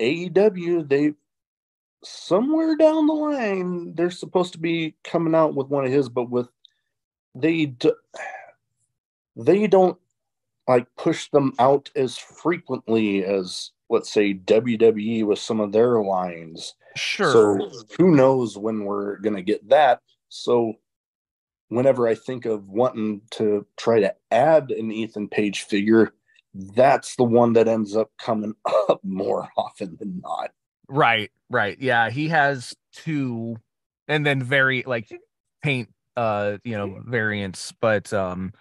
AEW, they somewhere down the line, they're supposed to be coming out with one of his, but with they d- they don't like push them out as frequently as let's say WWE with some of their lines. Sure. So who knows when we're gonna get that? So whenever I think of wanting to try to add an Ethan Page figure, that's the one that ends up coming up more often than not. right, right. Yeah, he has two and then very like paint uh, you know, variants, but um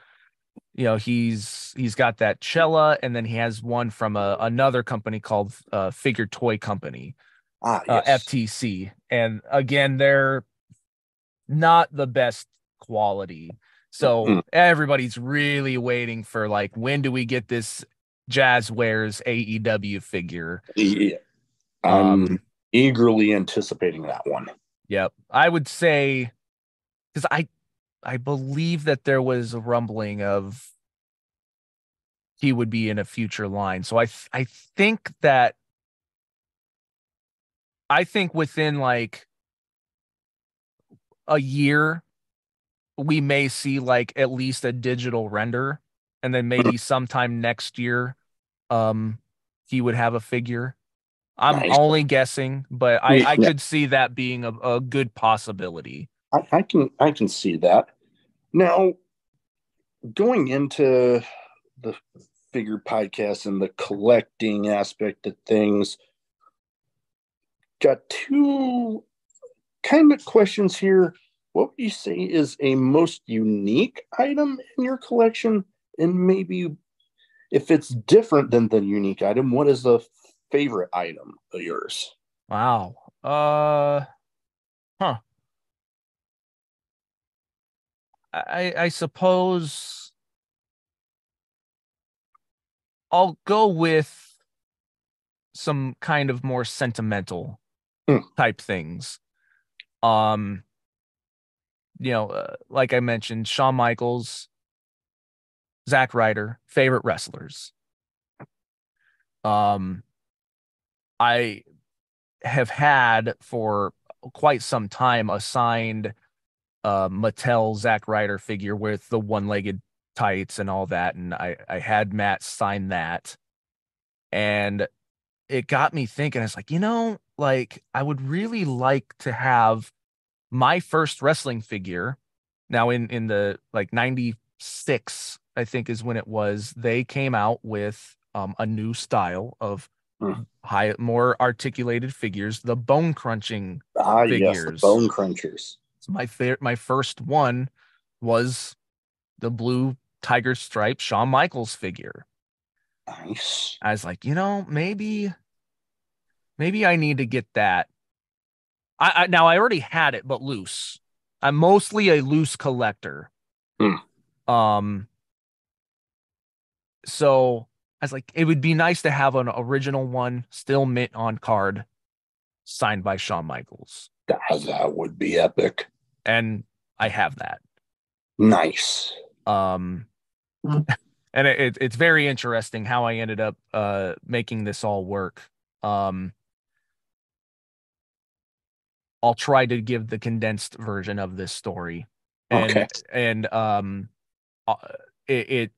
you know, he's he's got that Cella and then he has one from a, another company called uh Figure Toy Company. Ah, uh. FTC. And again, they're not the best quality. So Mm. everybody's really waiting for like when do we get this Jazz Wears AEW figure? Yeah. I'm Um, eagerly anticipating that one. Yep. I would say because I I believe that there was a rumbling of he would be in a future line. So I th- I think that I think within like a year we may see like at least a digital render and then maybe sometime next year um he would have a figure. I'm Nice. only guessing, but I, I Yeah. could see that being a, a good possibility. I, I can I can see that. Now, going into the figure podcast and the collecting aspect of things, got two kind of questions here. What would you say is a most unique item in your collection? And maybe if it's different than the unique item, what is the favorite item of yours? Wow. Uh huh. I I suppose I'll go with some kind of more sentimental Hmm. type things. Um you know, uh, like I mentioned, Shawn Michaels, Zack Ryder, favorite wrestlers. Um I have had for quite some time a signed uh, Mattel Zack Ryder figure with the one-legged tights and all that, and I I had Matt sign that, and it got me thinking. I was like, you know, like I would really like to have my first wrestling figure. Now in in the like '96, I think is when it was. They came out with um, a new style of Hmm. high, more articulated figures, the bone crunching Ah, yes, the Figures. bone crunchers. So my favorite, my first one was the blue tiger stripe Shawn Michaels figure. Nice. I was like, you know, maybe, maybe I need to get that. I, I now I already had it, but loose. I'm mostly a loose collector. Hmm. Um. So I was like, it would be nice to have an original one, still mint on card, signed by Shawn Michaels, That, that would be epic. And I have that. Nice. Um, and it, it, it's very interesting how I ended up uh making this all work. Um, I'll try to give the condensed version of this story, and Okay. and um, uh, it, it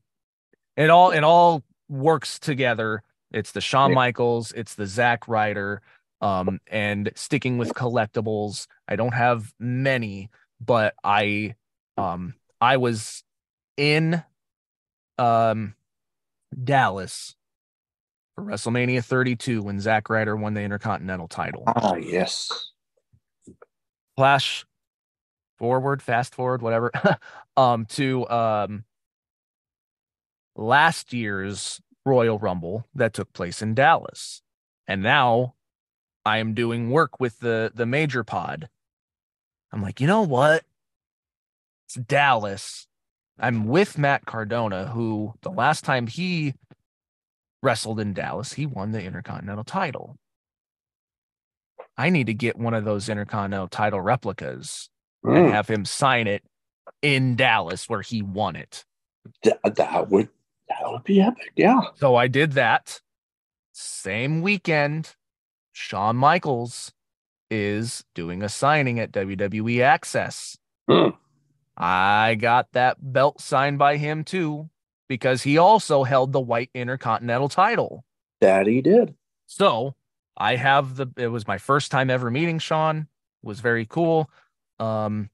it all it all works together. It's the Shawn. Michaels, it's the Zack Ryder, um, and sticking with collectibles. I don't have many, but I um I was in um Dallas for WrestleMania 32 when Zack Ryder won the Intercontinental title. Ah, yes. Flash forward, fast forward, whatever, um, to um last year's Royal Rumble that took place in Dallas. And now I am doing work with the the major pod. I'm like, you know what? It's Dallas. I'm with Matt Cardona, who the last time he wrestled in Dallas, he won the Intercontinental title. I need to get one of those Intercontinental title replicas and Mm, have him sign it in Dallas where he won it. that would that would be epic. Yeah. So I did that. Same weekend, Shawn Michaels is doing a signing at WWE Access. Hmm. I got that belt signed by him too, because he also held the white intercontinental title. That he did. So I have the it was my first time ever meeting Shawn. It was very cool. Um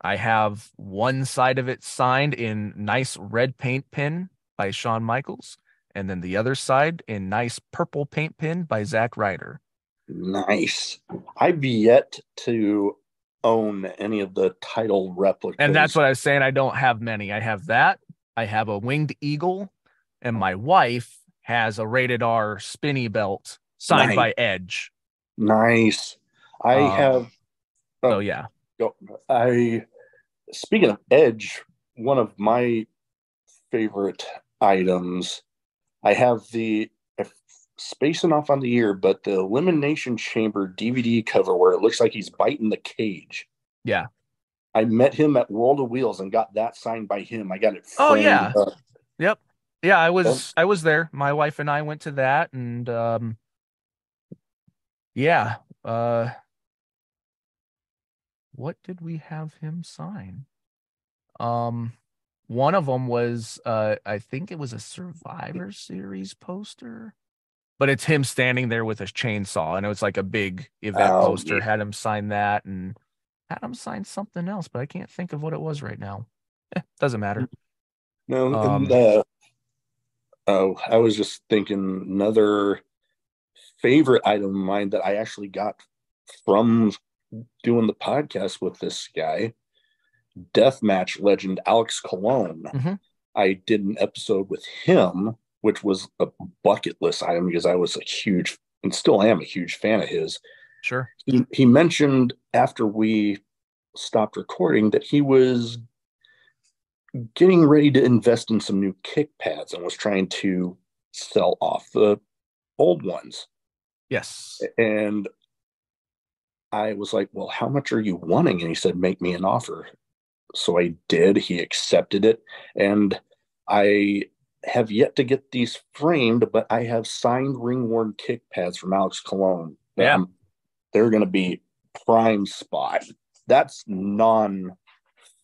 I have one side of it signed in nice red paint pen by Shawn Michaels, and then the other side in nice purple paint pen by Zack Ryder. Nice. I've yet to own any of the title replicas. And that's what I was saying. I don't have many. I have that. I have a winged eagle, and my wife has a rated R spinny belt signed Nice. by Edge. nice. I Um, have So yeah. I speaking of Edge, one of my favorite items. I have the if spacing off on the year, but the Elimination Chamber DVD cover where it looks like he's biting the cage. Yeah. I met him at World of Wheels and got that signed by him. I got it. Oh, yeah. up. Yep. Yeah, I was I was there. My wife and I went to that and um yeah, uh what did we have him sign? Um one of them was uh I think it was a Survivor series poster. But it's him standing there with a chainsaw and it was like a big event Oh, poster. yeah. Had him sign that and had him sign something else, but I can't think of what it was right now. Eh, doesn't matter. No, Um, and, uh, oh, I was just thinking another favorite item of mine that I actually got from doing the podcast with this guy, deathmatch legend Alex Colon. Mhm. I did an episode with him, which was a bucket list item because I was a huge and still am a huge fan of his. Sure. He, he mentioned after we stopped recording that he was getting ready to invest in some new kick pads and was trying to sell off the old ones. Yes. And I was like, Well, how much are you wanting? And he said, Make me an offer. So I did. He accepted it. And I have yet to get these framed, but I have signed ring worn kick pads from Alex Colon. Yeah. Um, they're going to be prime spot. That's non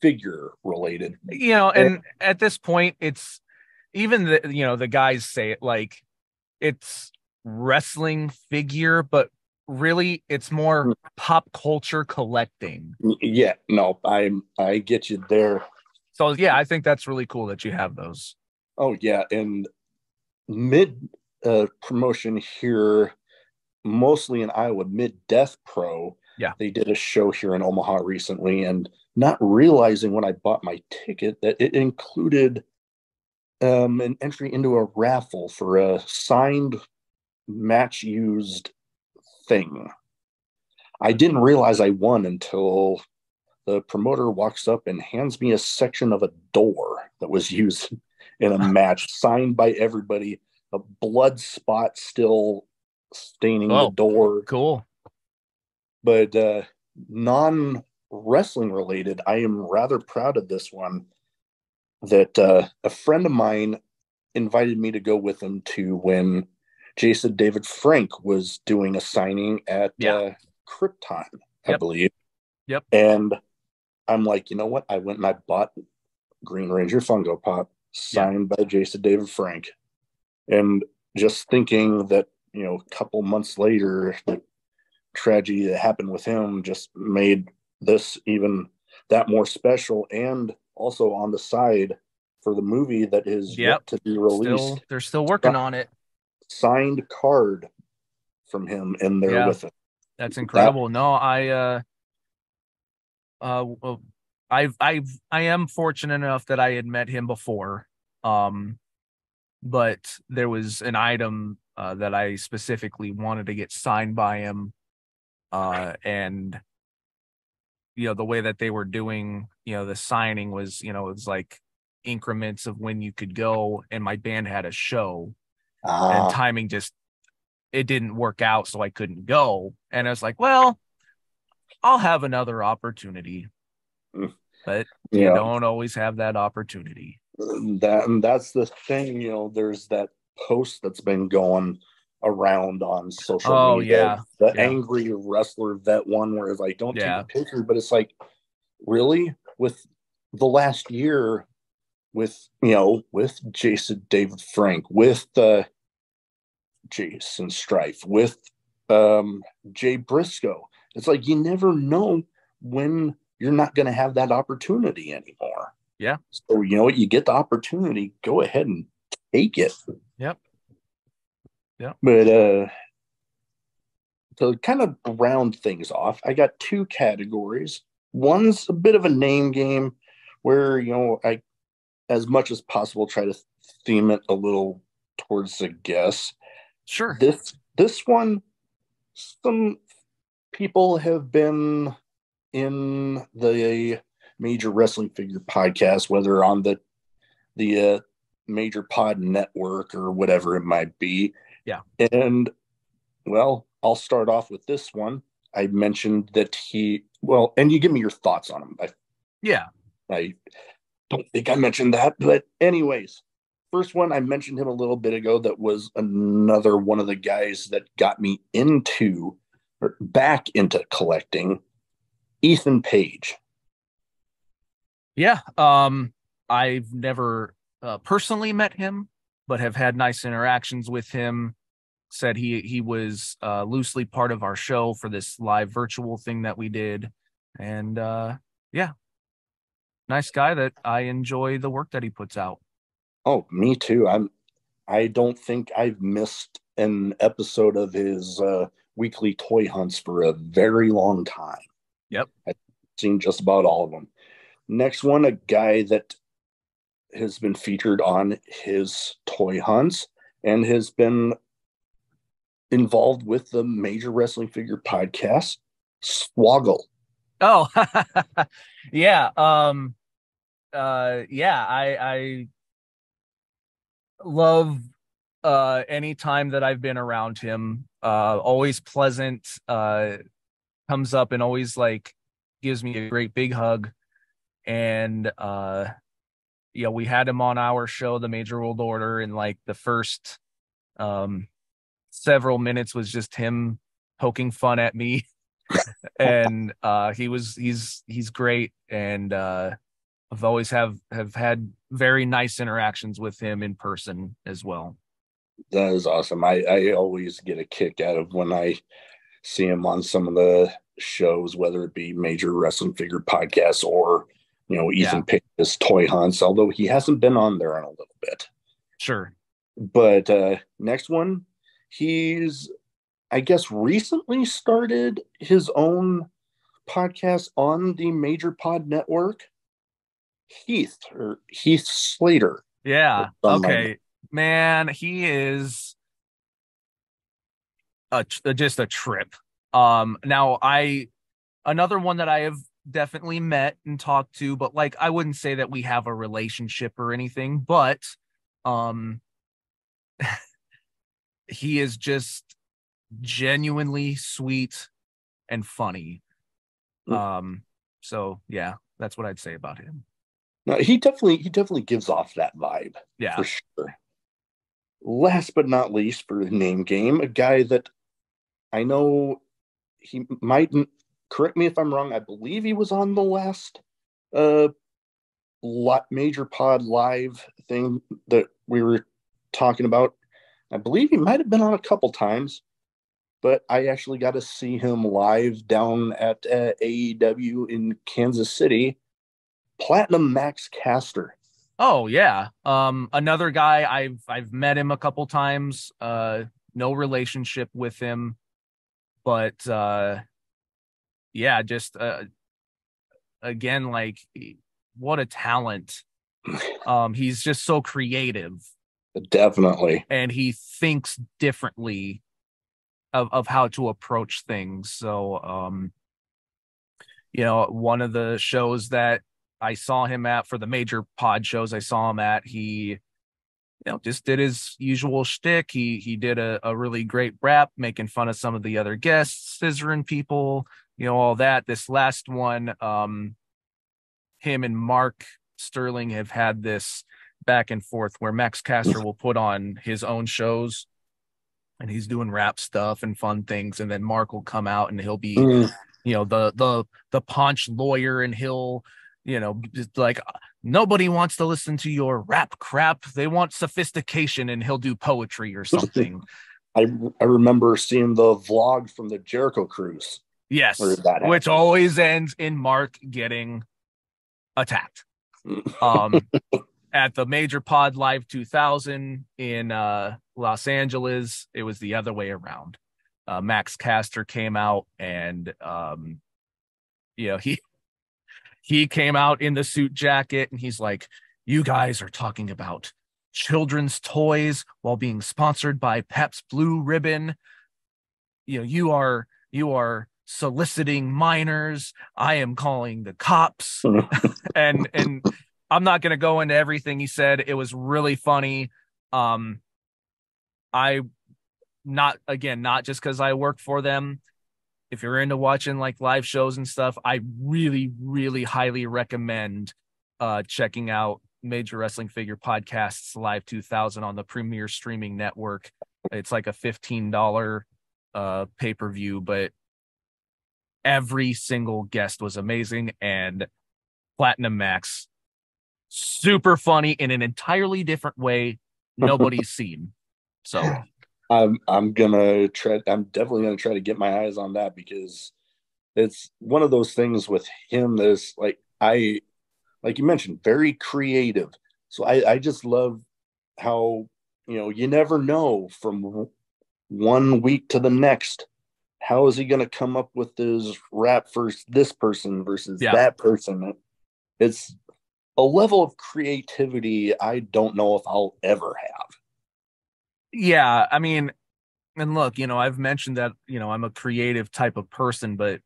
figure related. you know and at this point it's even the you know the guys say it like it's wrestling figure but really it's more pop culture collecting Yeah, no, I'm I get you there. so yeah i think that's really cool that you have those Oh yeah, and mid uh, promotion here, mostly in Iowa, mid Death Pro. Yeah. they did a show here in Omaha recently, and not realizing when I bought my ticket that it included um, an entry into a raffle for a signed match used thing. I didn't realize I won until the promoter walks up and hands me a section of a door that was used in a match, signed by everybody. A blood spot still staining Oh, the door. Cool. But uh, non wrestling related, I am rather proud of this one. That uh, a friend of mine invited me to go with him to when Jason David Frank was doing a signing at Yeah. uh, Krypton, I Yep. believe. Yep. And I'm like, you know what? I went and I bought Green Ranger Funko Pop signed by Jason David Frank. And just thinking that, you know, a couple months later, the tragedy that happened with him just made this even that more special. And also on the side for the movie that is Yep. yet to be released, Still, they're still working on it. signed card from him in there Yeah. with it. That's incredible. No, I uh uh I've I've I am fortunate enough that I had met him before. Um but there was an item uh that I specifically wanted to get signed by him. Uh and you know, the way that they were doing, you know, the signing was, you know, it was like increments of when you could go and my band had a show Ah, and timing just it didn't work out so i couldn't go and i was like well i'll have another opportunity Mm. But you yeah. don't always have that opportunity that and that's the thing you know there's that post that's been going around on social Oh, media yeah. the Yeah. angry wrestler vet one where it's like don't Yeah. take a picture but it's like really with the last year with you know with jason david frank with uh jason strife with um jay briscoe it's like you never know when you're not going to have that opportunity anymore Yeah. so you know what you get the opportunity go ahead and take it Yep. Yep. but uh to kind of round things off i got two categories one's a bit of a name game where you know i as much as possible try to theme it a little towards the guess sure this this one some people have been in the major wrestling figure podcast whether on the the uh, major pod network or whatever it might be Yeah. and well i'll start off with this one i mentioned that he well and you give me your thoughts on him i yeah I don't think I mentioned that, but anyways, first one I mentioned him a little bit ago. That was another one of the guys that got me into or back into collecting. Ethan Page. yeah um i've never uh, personally met him but have had nice interactions with him said he he was uh loosely part of our show for this live virtual thing that we did and uh yeah nice guy that i enjoy the work that he puts out Oh, me too. I'm. I don't think I've missed an episode of his uh, weekly toy hunts for a very long time. Yep. I've seen just about all of them. Next one, a guy that has been featured on his toy hunts and has been involved with the Major Wrestling Figure podcast, Swoggle. Oh, yeah. Um, uh, yeah. I I love uh any time that I've been around him. Uh, always pleasant. Uh, comes up and always like gives me a great big hug. And uh, yeah, we had him on our show, The Major World Order, and like the first um several minutes was just him poking fun at me and uh he was he's he's great and uh i've always have have had very nice interactions with him in person as well That is awesome. I, I always get a kick out of when I see him on some of the shows, whether it be major wrestling figure podcasts or, you know, Ethan Page's toy hunts, although he hasn't been on there in a little bit. sure But uh, next one, he's, I guess, recently started his own podcast on the Major Pod Network. Heath or Heath Slater. yeah okay man he is a just a trip Um, now I another one that I have definitely met and talked to, but like I wouldn't say that we have a relationship or anything, but um he is just genuinely sweet and funny. Mm. Um so yeah, that's what I'd say about him. No, he definitely he definitely gives off that vibe Yeah. for sure. Last but not least, for the name game, a guy that I know he might correct me if I'm wrong. I believe he was on the last uh major pod live thing that we were talking about. I believe he might have been on a couple times, but I actually got to see him live down at uh, AEW in Kansas City. Platinum Max Caster. Oh yeah. Um another guy I've I've met him a couple times. Uh no relationship with him. But uh yeah, just uh again like what a talent. Um he's just so creative Definitely. and he thinks differently of of how to approach things. So um you know, one of the shows that I saw him at for the major pod shows I saw him at, he you know just did his usual shtick. He he did a, a really great rap, making fun of some of the other guests, scissoring people, you know, all that. This last one, um, him and Mark Sterling have had this back and forth where Max Caster will put on his own shows and he's doing rap stuff and fun things, and then Mark will come out and he'll be Mm, you know the the the punch lawyer and he'll you know just like nobody wants to listen to your rap crap. They want sophistication and he'll do poetry or something. I I remember seeing the vlog from the Jericho cruise. yes which always ends in mark getting attacked um at the major pod live 2000 in uh los angeles. It was the other way around. Uh max caster came out and um you know he he came out in the suit jacket and he's like you guys are talking about children's toys while being sponsored by Pabst Blue Ribbon. You know you are you are soliciting minors. I am calling the cops. And and i'm not going to go into everything he said. It was really funny. Um i not again not just because i work for them if you're into watching like live shows and stuff i really really highly recommend uh checking out major wrestling figure podcasts live 2000 on the premier streaming network. It's like a $15 uh pay-per-view but every single guest was amazing and platinum max super funny in an entirely different way nobody's seen. So I'm I'm gonna try. I'm definitely gonna try to get my eyes on that because it's one of those things with him that's like I, like you mentioned, very creative. So I I just love how you know you never know from one week to the next. How is he going to come up with his rap for this person versus Yeah. that person? It's a level of creativity I don't know if I'll ever have. Yeah i mean and look you know i've mentioned that you know i'm a creative type of person but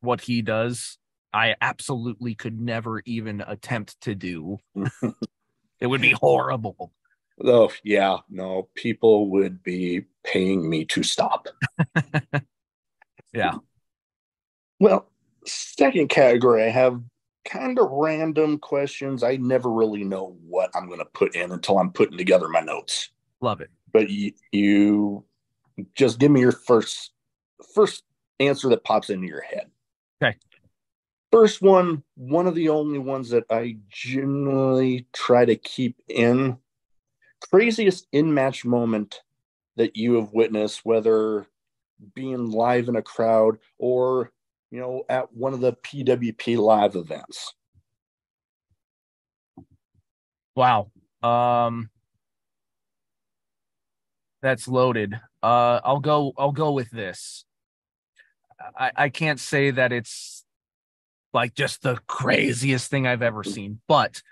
what he does i absolutely could never even attempt to do it would be horrible Oh, yeah, no, people would be paying me to stop. yeah Well, second category, I have kind of random questions. I never really know what I'm going to put in until I'm putting together my notes. Love it But you, you just give me your first first answer that pops into your head. Okay. First one, one of the only ones that I generally try to keep in. Craziest in match moment that you have witnessed, whether being live in a crowd or you know at one of the PWP live events. wow um that's loaded uh i'll go i'll go with this i i can't say that it's like just the craziest thing i've ever seen but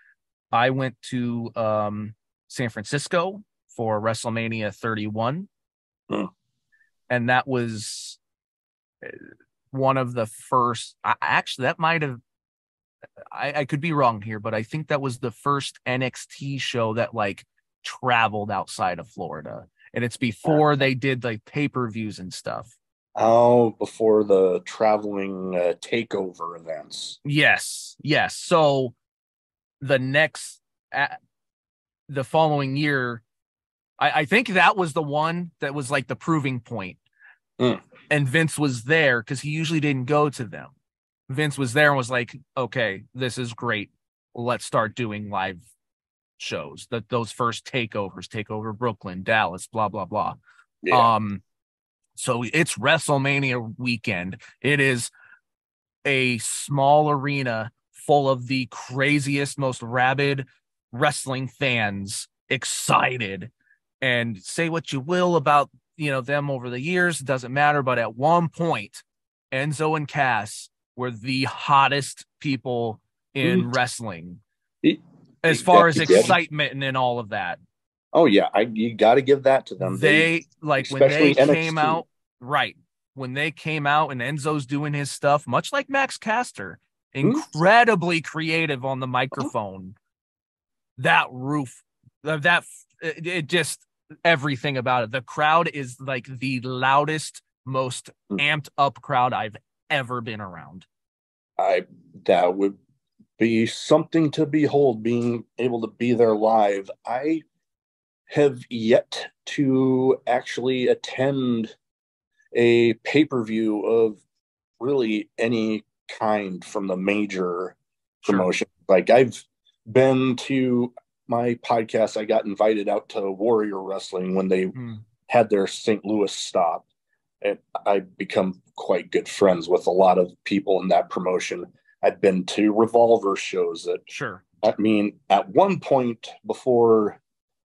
i went to um san francisco for wrestlemania 31 Hmm. and that was one of the first. I, actually, that might have. I, I could be wrong here, but I think that was the first NXT show that like traveled outside of Florida, and it's before they did like pay per views and stuff. Oh, before the traveling uh, takeover events. Yes, yes. So the next, uh, the following year, I, I think that was the one that was like the proving point. Mm. And Vince was there because he usually didn't go to them. Vince was there and was like, okay, this is great. Let's start doing live shows. That those first takeovers, takeover Brooklyn, Dallas, blah, blah, blah. Yeah. Um, so it's WrestleMania weekend. It is a small arena full of the craziest, most rabid wrestling fans excited. And say what you will about you know them over the years, it doesn't matter. But at one point, Enzo and Cass were the hottest people in Mhm. wrestling It- as far as excitement and, and all of that. oh yeah, I you got to give that to them. they like when they especially came out right when they came out and enzo's doing his stuff much like max caster Hmm? incredibly creative on the microphone that roof uh, that it, it just everything about it the crowd is like the loudest most Hmm. amped up crowd i've ever been around I that would be something to behold being able to be there live. I have yet to actually attend a pay-per-view of really any kind from the major Sure. promotion. Like I've been to my podcast, I got invited out to Warrior Wrestling when they Hmm. had their St. Louis stop. And I've become quite good friends with a lot of people in that promotion. I've been to revolver shows that sure I mean, at one point before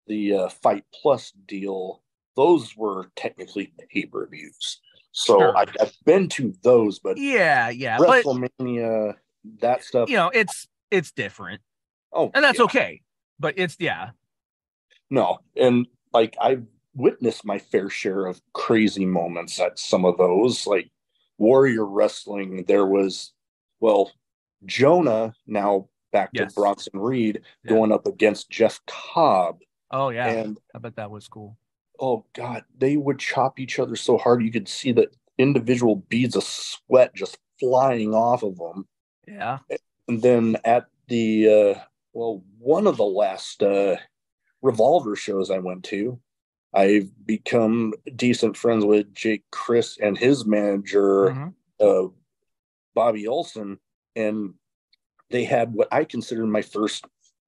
the uh, Fight Plus deal, those were technically pay per views. So Sure. I, I've been to those, but yeah yeah but WrestleMania, that stuff. you know it's it's different oh, and that's yeah. okay but it's yeah No, and like I've witnessed my fair share of crazy moments at some of those. Like Warrior Wrestling, there was, well, Jonah now back Yes. to Bronson Reed Yeah. going up against Jeff Cobb, oh yeah and i bet that was cool oh god, they would chop each other so hard you could see the individual beads of sweat just flying off of them. yeah And then at the uh, well, one of the last uh, revolver shows I went to, I've become decent friends with Jake Crist and his manager, Mhm. uh, Bobby Olson, and they had what I consider my first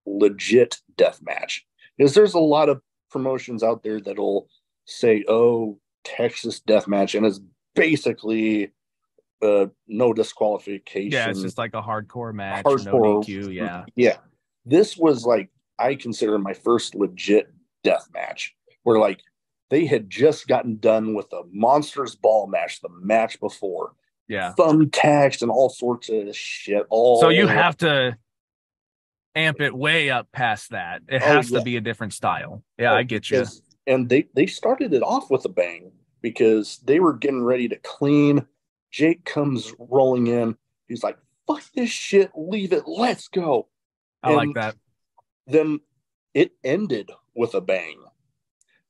legit death match. Because there's a lot of promotions out there that'll say, "Oh, Texas death match," and it's basically uh, no disqualification. Yeah, it's just like a hardcore match, no Hardcore. DQ. Yeah. Yeah. This was like I consider my first legit death match where like they had just gotten done with a monsters ball match the match before. Yeah. Thumbtacks and all sorts of shit. All So you have to amp it way up past that. It Oh, has yeah. to be a different style. Yeah, oh, I get you. And they they started it off with a bang because they were getting ready to clean. Jake comes rolling in. He's like, "Fuck this shit, leave it, let's go." I like that. then it ended with a bang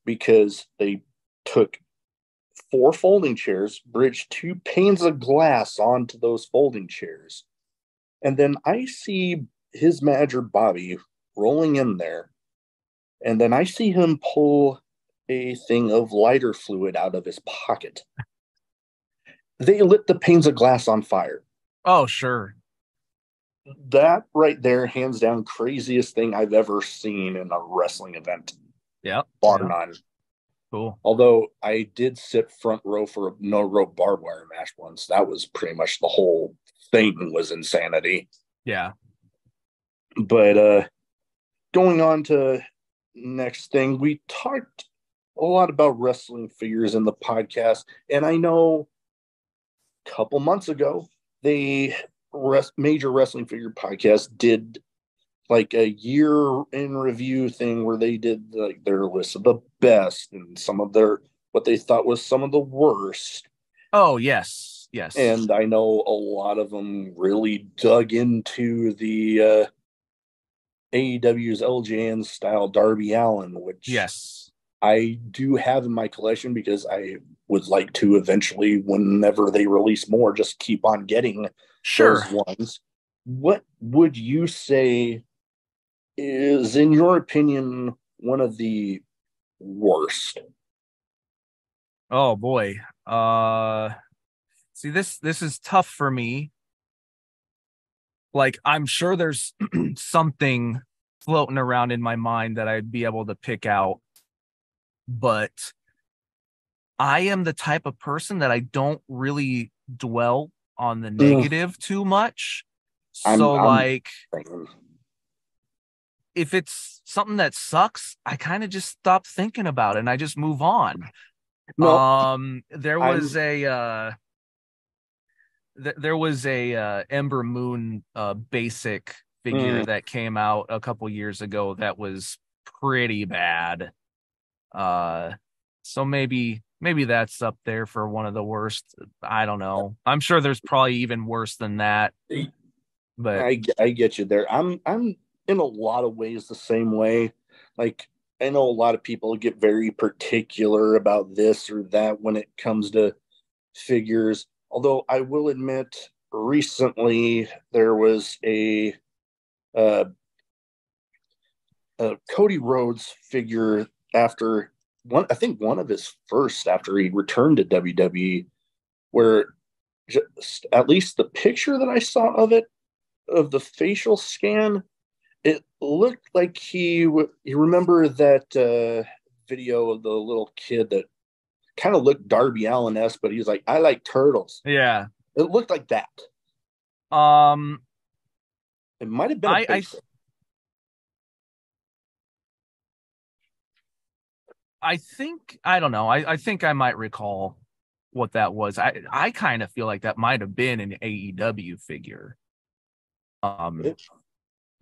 because they took four folding chairs, bridge two panes of glass onto those folding chairs. And then I see his manager, Bobby, rolling in there. And then I see him pull a thing of lighter fluid out of his pocket. They lit the panes of glass on fire Oh, sure. that right there, hands down, craziest thing I've ever seen in a wrestling event, Yeah. bar Yeah. none. Cool. Although I did sit front row for a no rope barbed wire match once. That was pretty much the whole thing was insanity. Yeah. But uh going on to next thing, we talked a lot about wrestling figures in the podcast, and I know a couple months ago the res- major wrestling figure podcast did like a year in review thing where they did like their list of the best and some of their what they thought was some of the worst. Oh, yes. yes. And I know a lot of them really dug into the uh, AEW's LJN style Darby Allin, which yes, I do have in my collection because I would like to eventually, whenever they release more, just keep on getting sure. those ones. What would you say is, in your opinion, one of the worst? Oh boy. Uh see this this is tough for me. Like I'm sure there's something floating around in my mind that I'd be able to pick out. But I am the type of person that I don't really dwell on the negative too much. I'm- so I'm- like if it's something that sucks, I kind of just stop thinking about it and I just move on. No, Um, there I'm- was a uh, th- there was a uh, Ember Moon uh basic figure Mm. that came out a couple years ago that was pretty bad. Uh, so maybe maybe that's up there for one of the worst. I don't know. I'm sure there's probably even worse than that. But I I get you there. I'm I'm in a lot of ways the same way. Like I know a lot of people get very particular about this or that when it comes to figures. Although I will admit, recently there was a uh, a Cody Rhodes figure after one. I think one of his first after he returned to WWE, where just at least the picture that I saw of it of the facial scan, it looked like he w- you remember that uh, video of the little kid that kind of looked Darby Allin esque, but he's like, I like turtles. yeah. It looked like that. Um, It might have been. a I- I- basic. I think I don't know. I, I think I might recall what that was. I I kind of feel like that might have been an AEW figure. Um, It-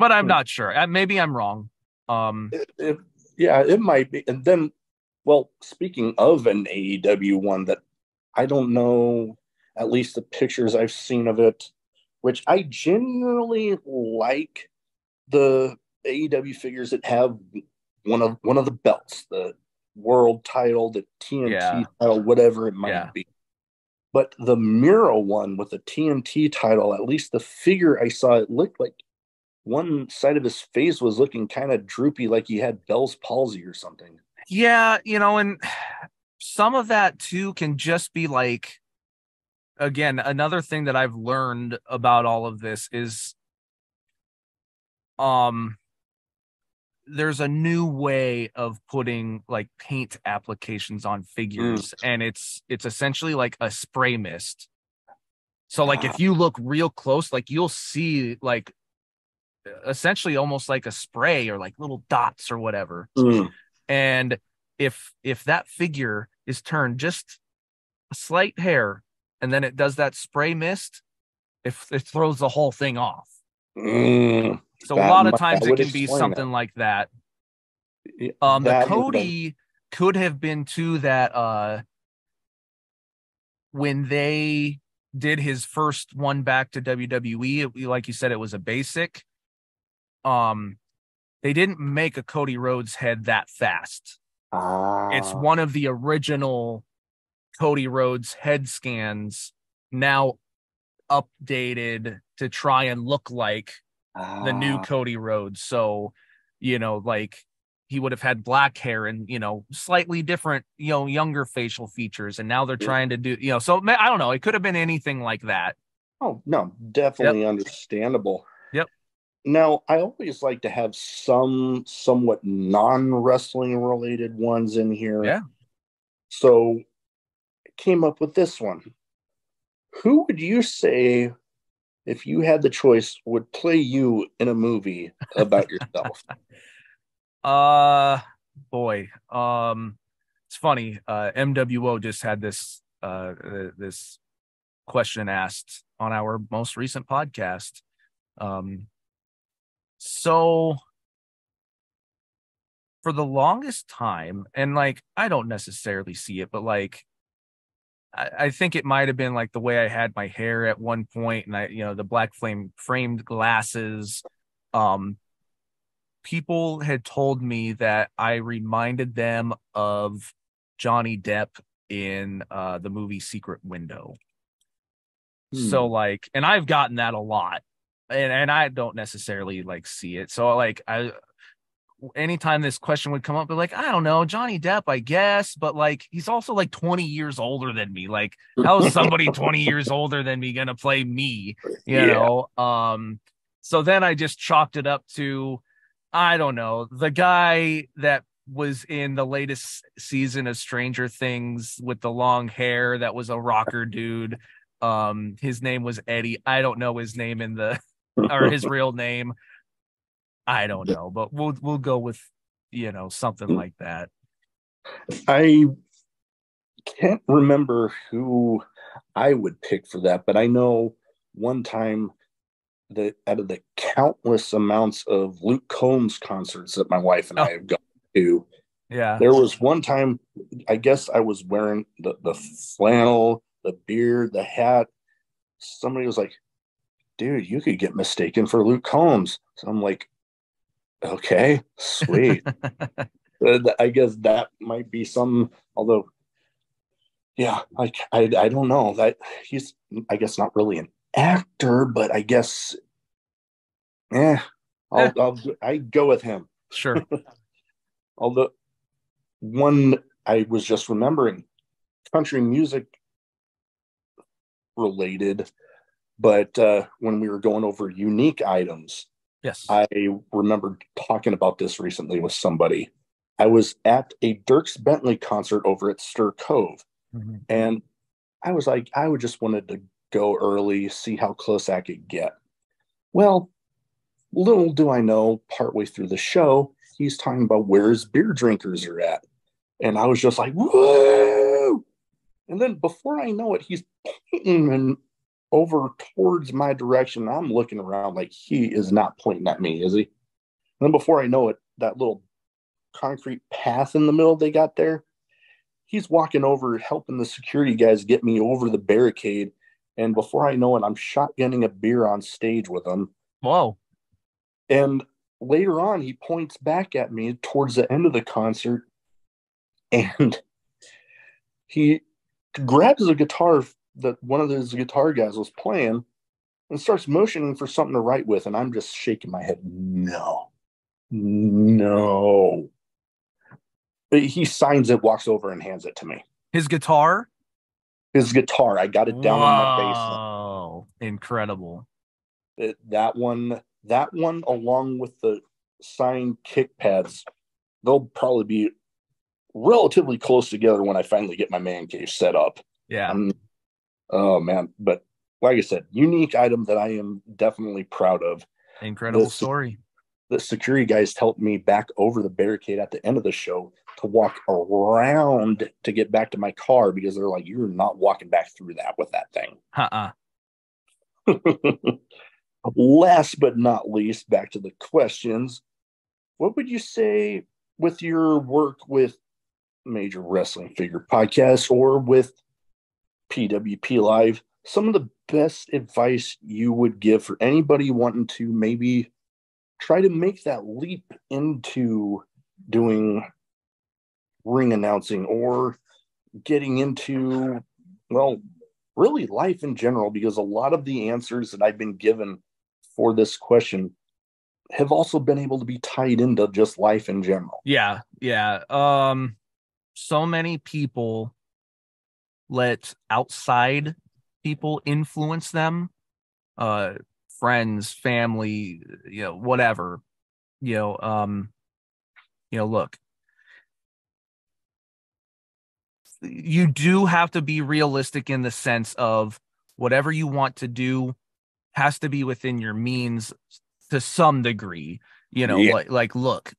but I'm not sure. Uh, Maybe I'm wrong. Um, It- it- yeah, it might be. And then, well, speaking of an AEW one that I don't know, at least the pictures I've seen of it, which I generally like the AEW figures that have one of one of the belts, the world title, the TNT Yeah. title, whatever it might Yeah. be. But the Miro one with the TNT title, at least the figure I saw, it looked like one side of his face was looking kind of droopy, like he had Bell's palsy or something. yeah, you know, and some of that too can just be like again, another thing that I've learned about all of this is um there's a new way of putting like paint applications on figures and it's it's essentially like a spray mist. So like if you look real close like you'll see like essentially almost like a spray or like little dots or whatever. And if if that figure is turned just a slight hair and then it does that spray mist if it throws the whole thing off. Mm. so That a lot of times it can be something that. like that. Um the that would- cody could have been too that uh when they did his first one back to wwe it- like you said it was a basic um they didn't make a cody rhodes head that fast it's Ah, one of the original Cody Rhodes head scans now updated to try and look like the new ah, Cody Rhodes. So, you know, like he would have had black hair and, you know, slightly different, you know, younger facial features. And now they're Yeah. trying to do, you know, so I don't know. It could have been anything like that. Oh no, definitely understandable. Yep. Now I always like to have some somewhat non-wrestling related ones in here. Yeah. So I came up with this one. Who would you say, if you had the choice, would play you in a movie about yourself? Uh boy. Um it's funny. Uh MWO just had this uh uh, this question asked on our most recent podcast. Um so for the longest time and like I don't necessarily see it but like I, I think it might have been like the way I had my hair at one point, and I, you know, the black flame framed glasses. Um, people had told me that I reminded them of Johnny Depp in uh, the movie Secret Window. So Hmm. like, and I've gotten that a lot, and and I don't necessarily like see it. So like, I anytime this question would come up, but like, I don't know, Johnny Depp, I guess, but like, he's also like 20 years older than me. Like, how is somebody 20 years older than me gonna play me? You Yeah. know? Um, so then I just chalked it up to, I don't know, the guy that was in the latest season of Stranger Things with the long hair that was a rocker dude. Um, his name was Eddie. I don't know his name in the or his real name. I don't know, but we'll we'll go with you know something like that. I can't remember who I would pick for that, but I know one time that out of the countless amounts of Luke Combs concerts that my wife and Oh. I have gone to, Yeah. there was one time I guess I was wearing the, the flannel, the beard, the hat. Somebody was like, dude, you could get mistaken for Luke Combs. So I'm like, okay, sweet. Uh, I guess that might be some. Although, yeah, like I, I don't know that he's. I guess not really an actor, but I guess, eh, I'll, Eh. I'll I go with him. sure. Although, one I was just remembering, country music related, but uh, when we were going over unique items, Yes. I remember talking about this recently with somebody. I was at a Dierks Bentley concert over at Stir Cove, Mhm. and I was like, I would just wanted to go early, see how close I could get. Well, little do I know, partway through the show, he's talking about where his beer drinkers are at. And I was just like, whoa! And then before I know it, he's pointing and over towards my direction. I'm looking around like he is not pointing at me, is he? And then before I know it, that little concrete path in the middle they got there, he's walking over, helping the security guys get me over the barricade. And before I know it, I'm shotgunning a beer on stage with him. Whoa. And later on, he points back at me towards the end of the concert and he grabs a guitar that one of those guitar guys was playing and starts motioning for something to write with. And I'm just shaking my head. No, no. But He signs it, walks over, and hands it to me. His guitar. His guitar, I got it down in my face. Oh, Incredible. It- that one that one along with the signed kick pads they'll probably be relatively close together when i finally get my man cave set up Yeah. Um, oh man but like i said unique item that i am definitely proud of Incredible this- story. the security guys helped me back over the barricade at the end of the show to walk around to get back to my car because they're like you're not walking back through that with that thing Uh-uh. Last but not least, back to the questions. What would you say with your work with Major Wrestling Figure Podcast or with PWP Live? Some of the best advice you would give for anybody wanting to maybe try to make that leap into doing ring announcing or getting into, well, really life in general, because a lot of the answers that I've been given for this question have also been able to be tied into just life in general. Yeah, yeah. Um so many people let outside people influence them. Uh friends, family, you know, whatever. You know, um you know, look. You do have to be realistic in the sense of whatever you want to do has to be within your means to some degree. You know, Yeah. like like look,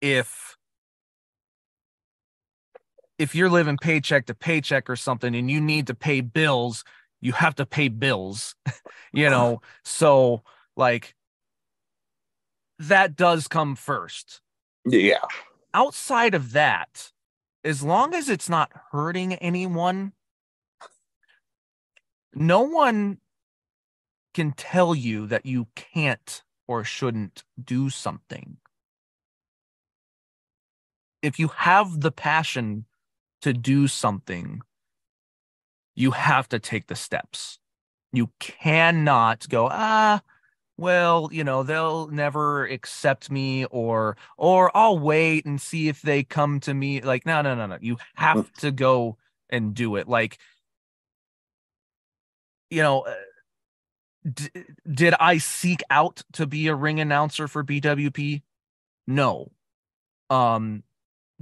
if if you're living paycheck to paycheck or something and you need to pay bills, you have to pay bills, you know. So like that does come first. Yeah. Outside of that, as long as it's not hurting anyone, no one can tell you that you can't or shouldn't do something. If you have the passion to do something, you have to take the steps. You cannot go, ah, well, you know, they'll never accept me or or I'll wait and see if they come to me. Like, no, no, no, no. You have to go and do it. Like, you know, uh, d- did I seek out to be a ring announcer for PWP? No. Um,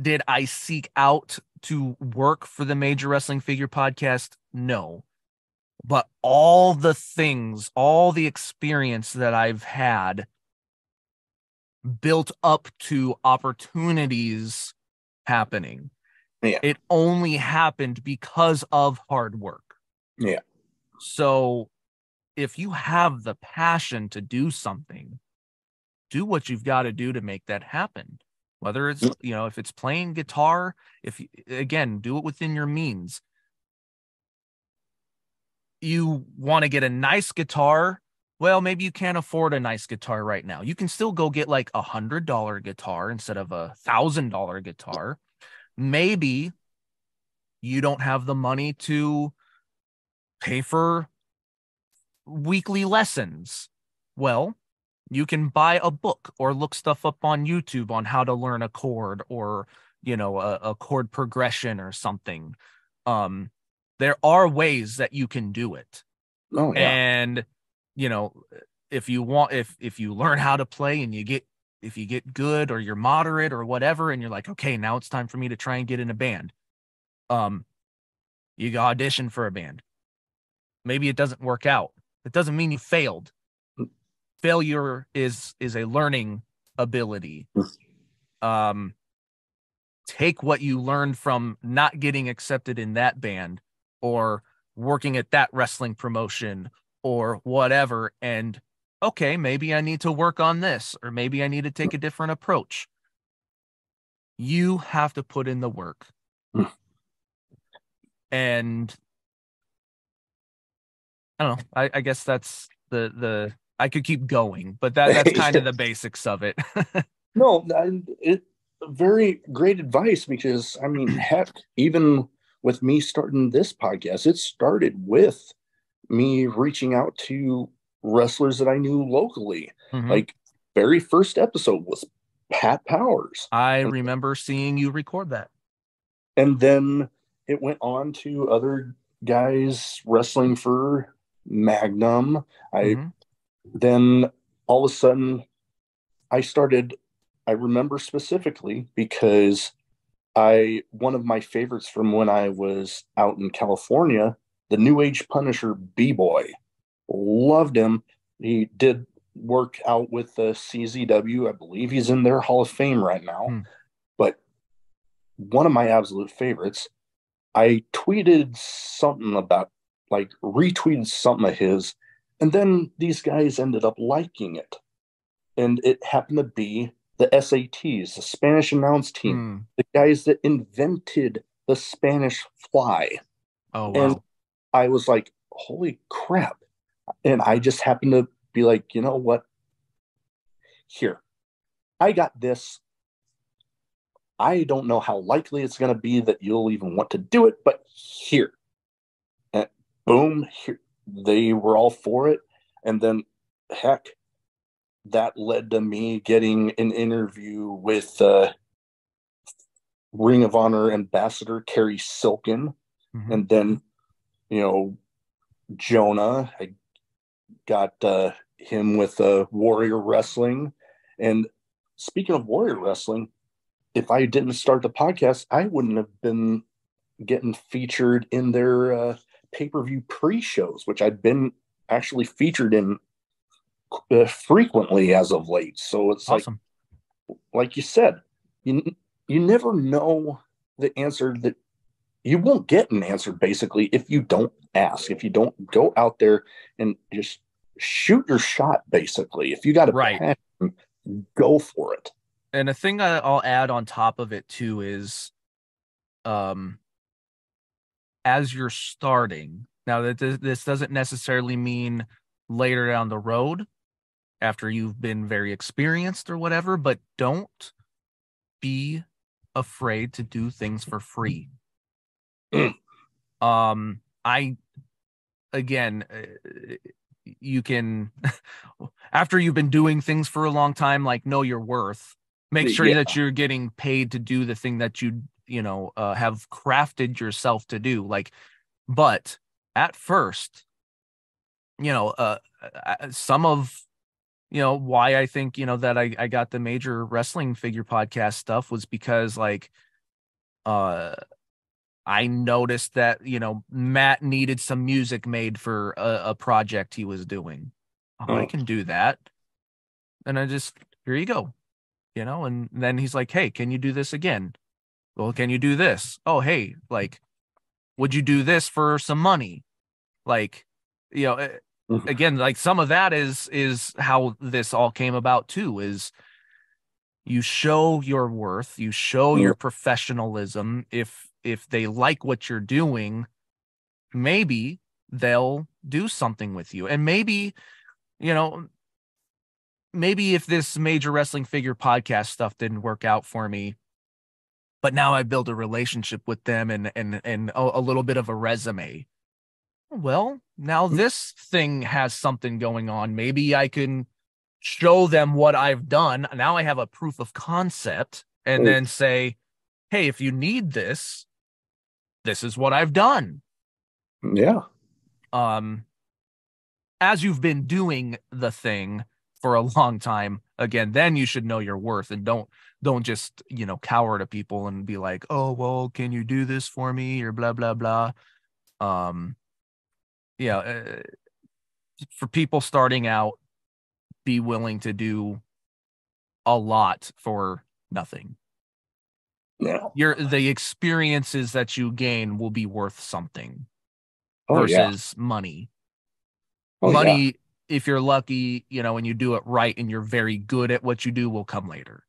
did I seek out to work for the Major Wrestling Figure Podcast? No. But all the things, all the experience that I've had built up to opportunities happening. Yeah. It only happened because of hard work. Yeah. So if you have the passion to do something, do what you've got to do to make that happen. Whether it's, Mm. you know, if it's playing guitar, if again, do it within your means. You want to get a nice guitar. Well, maybe you can't afford a nice guitar right now. You can still go get like a hundred dollar guitar instead of a thousand dollar guitar. Maybe you don't have the money to pay for weekly lessons. Well, you can buy a book or look stuff up on YouTube on how to learn a chord or, you know, a, a chord progression or something. Um, there are ways that you can do it. Oh yeah. And, you know, if you want, if, if you learn how to play and you get, if you get good or you're moderate or whatever, and you're like, okay, now it's time for me to try and get in a band. Um, you go audition for a band. Maybe it doesn't work out. It doesn't mean you failed. Failure is is a learning ability. Um, take what you learned from not getting accepted in that band or working at that wrestling promotion or whatever and okay maybe i need to work on this or maybe i need to take a different approach. You have to put in the work. And i don't know. I, I guess that's the the i could keep going but that that's kind of the basics of it No, it very great advice because I mean, heck, even with me starting this podcast, it started with me reaching out to wrestlers that I knew locally. Mhm. Like very first episode was Pat Powers. i remember seeing you record that And then it went on to other guys wrestling for Magnum. I Mhm. Then all of a sudden I started I remember specifically because I one of my favorites from when I was out in California, the New Age Punisher B-boy. Loved him. He did work out with the CZW. I believe he's in their Hall of Fame right now. Hmm. But one of my absolute favorites, I tweeted something about like retweeted something of his, and then these guys ended up liking it. And it happened to be the SATs, the Spanish announce team, Hmm. the guys that invented the Spanish fly. oh And wow I was like, holy crap. And I just happened to be like, you know what? Here, I got this. I don't know how likely it's going to be that you'll even want to do it, but here. And boom, here, they were all for it. And then, heck, that led to me getting an interview with uh, Ring of Honor ambassador Cary Silkin Mhm. and then you know jonah i got uh, him with uh, warrior wrestling and speaking of warrior wrestling if i didn't start the podcast i wouldn't have been getting featured in their uh, pay-per-view pre-shows which i've been actually featured in uh, frequently as of late. So it's awesome. like like you said you you never know the answer that you won't get an answer basically if you don't ask. If you don't go out there and just shoot your shot basically. If you got a Right. passion, go for it. And a thing I'll add on top of it too is um as you're starting. Now that this doesn't necessarily mean later down the road after you've been very experienced or whatever but don't be afraid to do things for free. Um i again uh, you can after you've been doing things for a long time like know your worth. Make sure yeah. that you're getting paid to do the thing that you you know uh, have crafted yourself to do like but at first you know uh, uh, uh some of you know why i think you know that i i got the major wrestling figure podcast stuff was because like uh I noticed that you know Matt needed some music made for a, a project he was doing. Oh, oh. I can do that, and I just here you go, you know. And then he's like, "Hey, can you do this again? Well, can you do this? Oh, hey, like, would you do this for some money? Like, you know, eh, mm-hmm. again, like some of that is is how this all came about too. Is you show your worth, you show your professionalism. If if they like what you're doing, maybe they'll do something with you. And maybe, you know, maybe if this major wrestling figure podcast stuff didn't work out for me, but now I build a relationship with them and and and a, a little bit of a resume. Well, now mm. this thing has something going on. Maybe I can show them what I've done. Now I have a proof of concept and then say, "Hey, if you need this, this is what I've done. Yeah. Um, as you've been doing the thing for a long time, again, then you should know your worth and don't don't just you know cower to people and be like, oh well, can you do this for me or blah blah blah. Um, yeah, uh, for people starting out, be willing to do a lot for nothing yeah. your the experiences that you gain will be worth something oh, versus yeah. money. Oh, money, yeah. if you're lucky, you know, and you do it right and you're very good at what you do, will come later.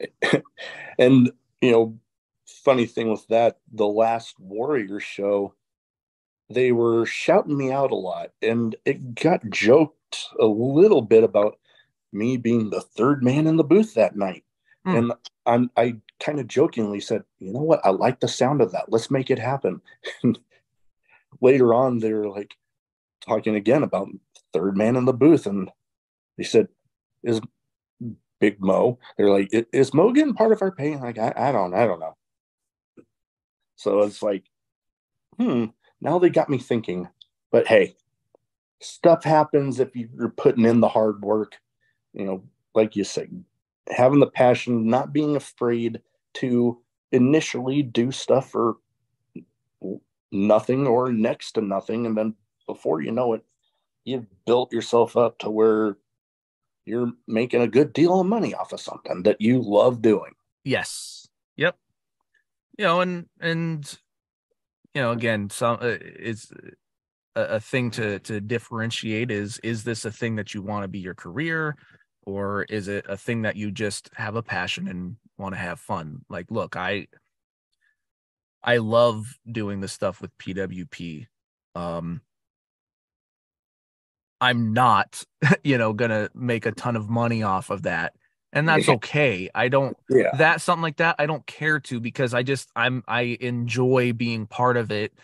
and you know, funny thing with that, the last Warrior show, they were shouting me out a lot, and it got joked a little bit about me being the third man in the booth that night. Mm. And I'm, I kind of jokingly said, you know what? I like the sound of that. Let's make it happen. Later on, they're like talking again about third man in the booth. And they said, is Big Mo? They're like, is Mo getting part of our pay? Like, I, I don't, I don't know. So it's like, hmm, now they got me thinking. But hey, stuff happens if you're putting in the hard work. You know, like you said, having the passion, not being afraid to initially do stuff for nothing or next to nothing. And then before you know it, you've built yourself up to where you're making a good deal of money off of something that you love doing. Yes. Yep. You know, and, and, you know, again, some uh, it's a, a thing to, to differentiate is, is this a thing that you want to be your career? or is it a thing that you just have a passion and want to have fun like look i i love doing the stuff with pwp um i'm not you know gonna make a ton of money off of that. And that's okay. I don't yeah. that something like that i don't care to because i just i'm i enjoy being part of it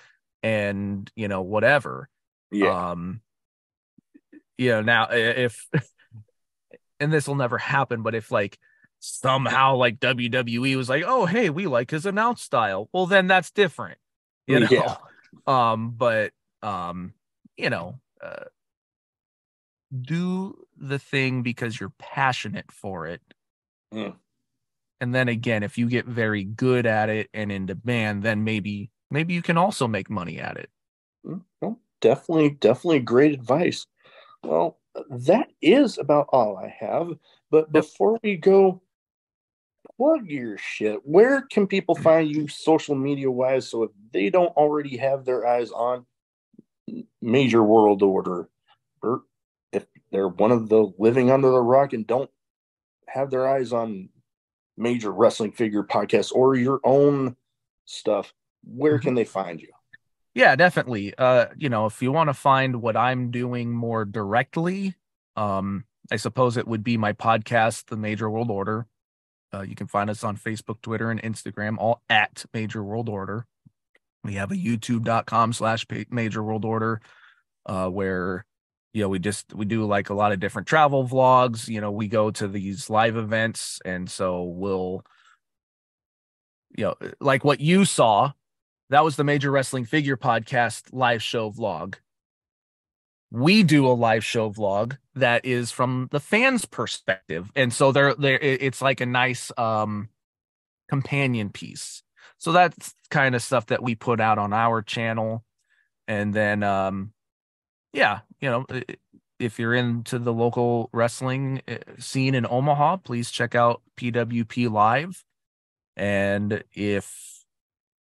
and you know whatever. Yeah. Um you know now if and this will never happen, but if like somehow like WWE was like, oh hey, we like his announce style, well then that's different, you know. Yeah. Um, but um, you know, uh, do the thing because you're passionate for it. Mm. And then again, if you get very good at it and in demand, then maybe maybe you can also make money at it. Mm, well, definitely, definitely great advice. Well, that is about all I have. But before we go, plug your shit. Where can people find you social media wise? So if they don't already have their eyes on Major World Order, or if they're one of the living under the rock and don't have their eyes on Major Wrestling Figure Podcast or your own stuff, where Mm-hmm. can they find you? Yeah, definitely. Uh, you know, if you want to find what I'm doing more directly, um, I suppose it would be my podcast, The Major World Order. Uh, you can find us on Facebook, Twitter, and Instagram, all at Major World Order. We have a youtube.com slash Major World Order, uh, where you know we just we do like a lot of different travel vlogs. You know, we go to these live events, and so we'll, you know, like what you saw that was the Major Wrestling Figure Podcast live show vlog. We do a live show vlog that is from the fans' perspective, and so they're there. It's like a nice um companion piece. So that's kind of stuff that we put out on our channel, and then um yeah, you know, if you're into the local wrestling uh, scene in Omaha, please check out PWP Live. And if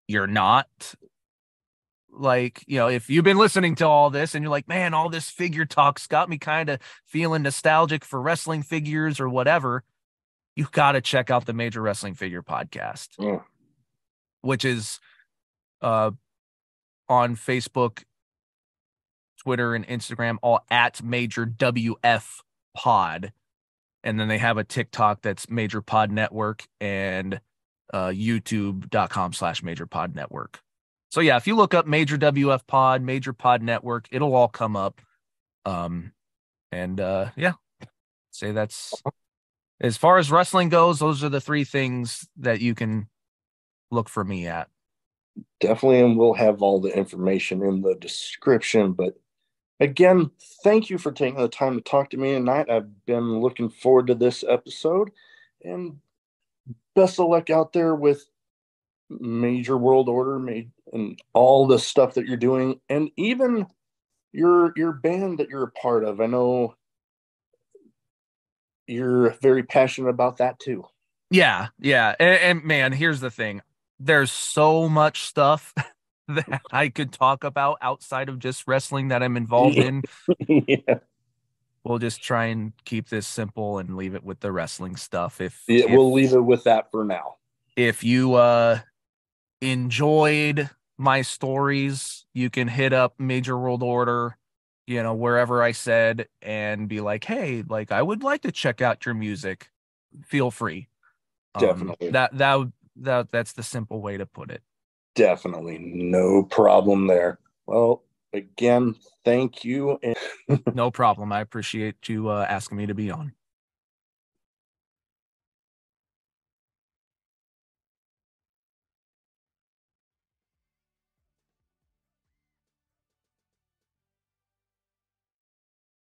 you're not like you know if you've been listening to all this and you're like man all this figure talk's got me kind of feeling nostalgic for wrestling figures or whatever you've got to check out the major wrestling figure podcast Mm. which is uh on facebook twitter and instagram all at major wf pod and then they have a tiktok that's major pod network and uh, youtube.com slash major pod network. So yeah, if you look up major WF pod, major pod network, it'll all come up. Um, and uh, yeah, say that's as far as wrestling goes, those are the three things that you can look for me at. Definitely, and we'll have all the information in the description. But again, thank you for taking the time to talk to me tonight. I've been looking forward to this episode, and best of luck out there with major world order made and all the stuff that you're doing and even your your band that you're a part of i know you're very passionate about that too Yeah, yeah. And, and man, here's the thing. There's so much stuff that I could talk about outside of just wrestling that I'm involved in. yeah, We'll just try and keep this simple and leave it with the wrestling stuff. If yeah if, we'll leave it with that for now if you uh enjoyed my stories, you can hit up Major World Order, you know, wherever I said and be like, "Hey, like I would like to check out your music." Feel free. Um, Definitely. that that that that's the simple way to put it. Definitely no problem there well again thank you and No problem. I appreciate you uh, asking me to be on.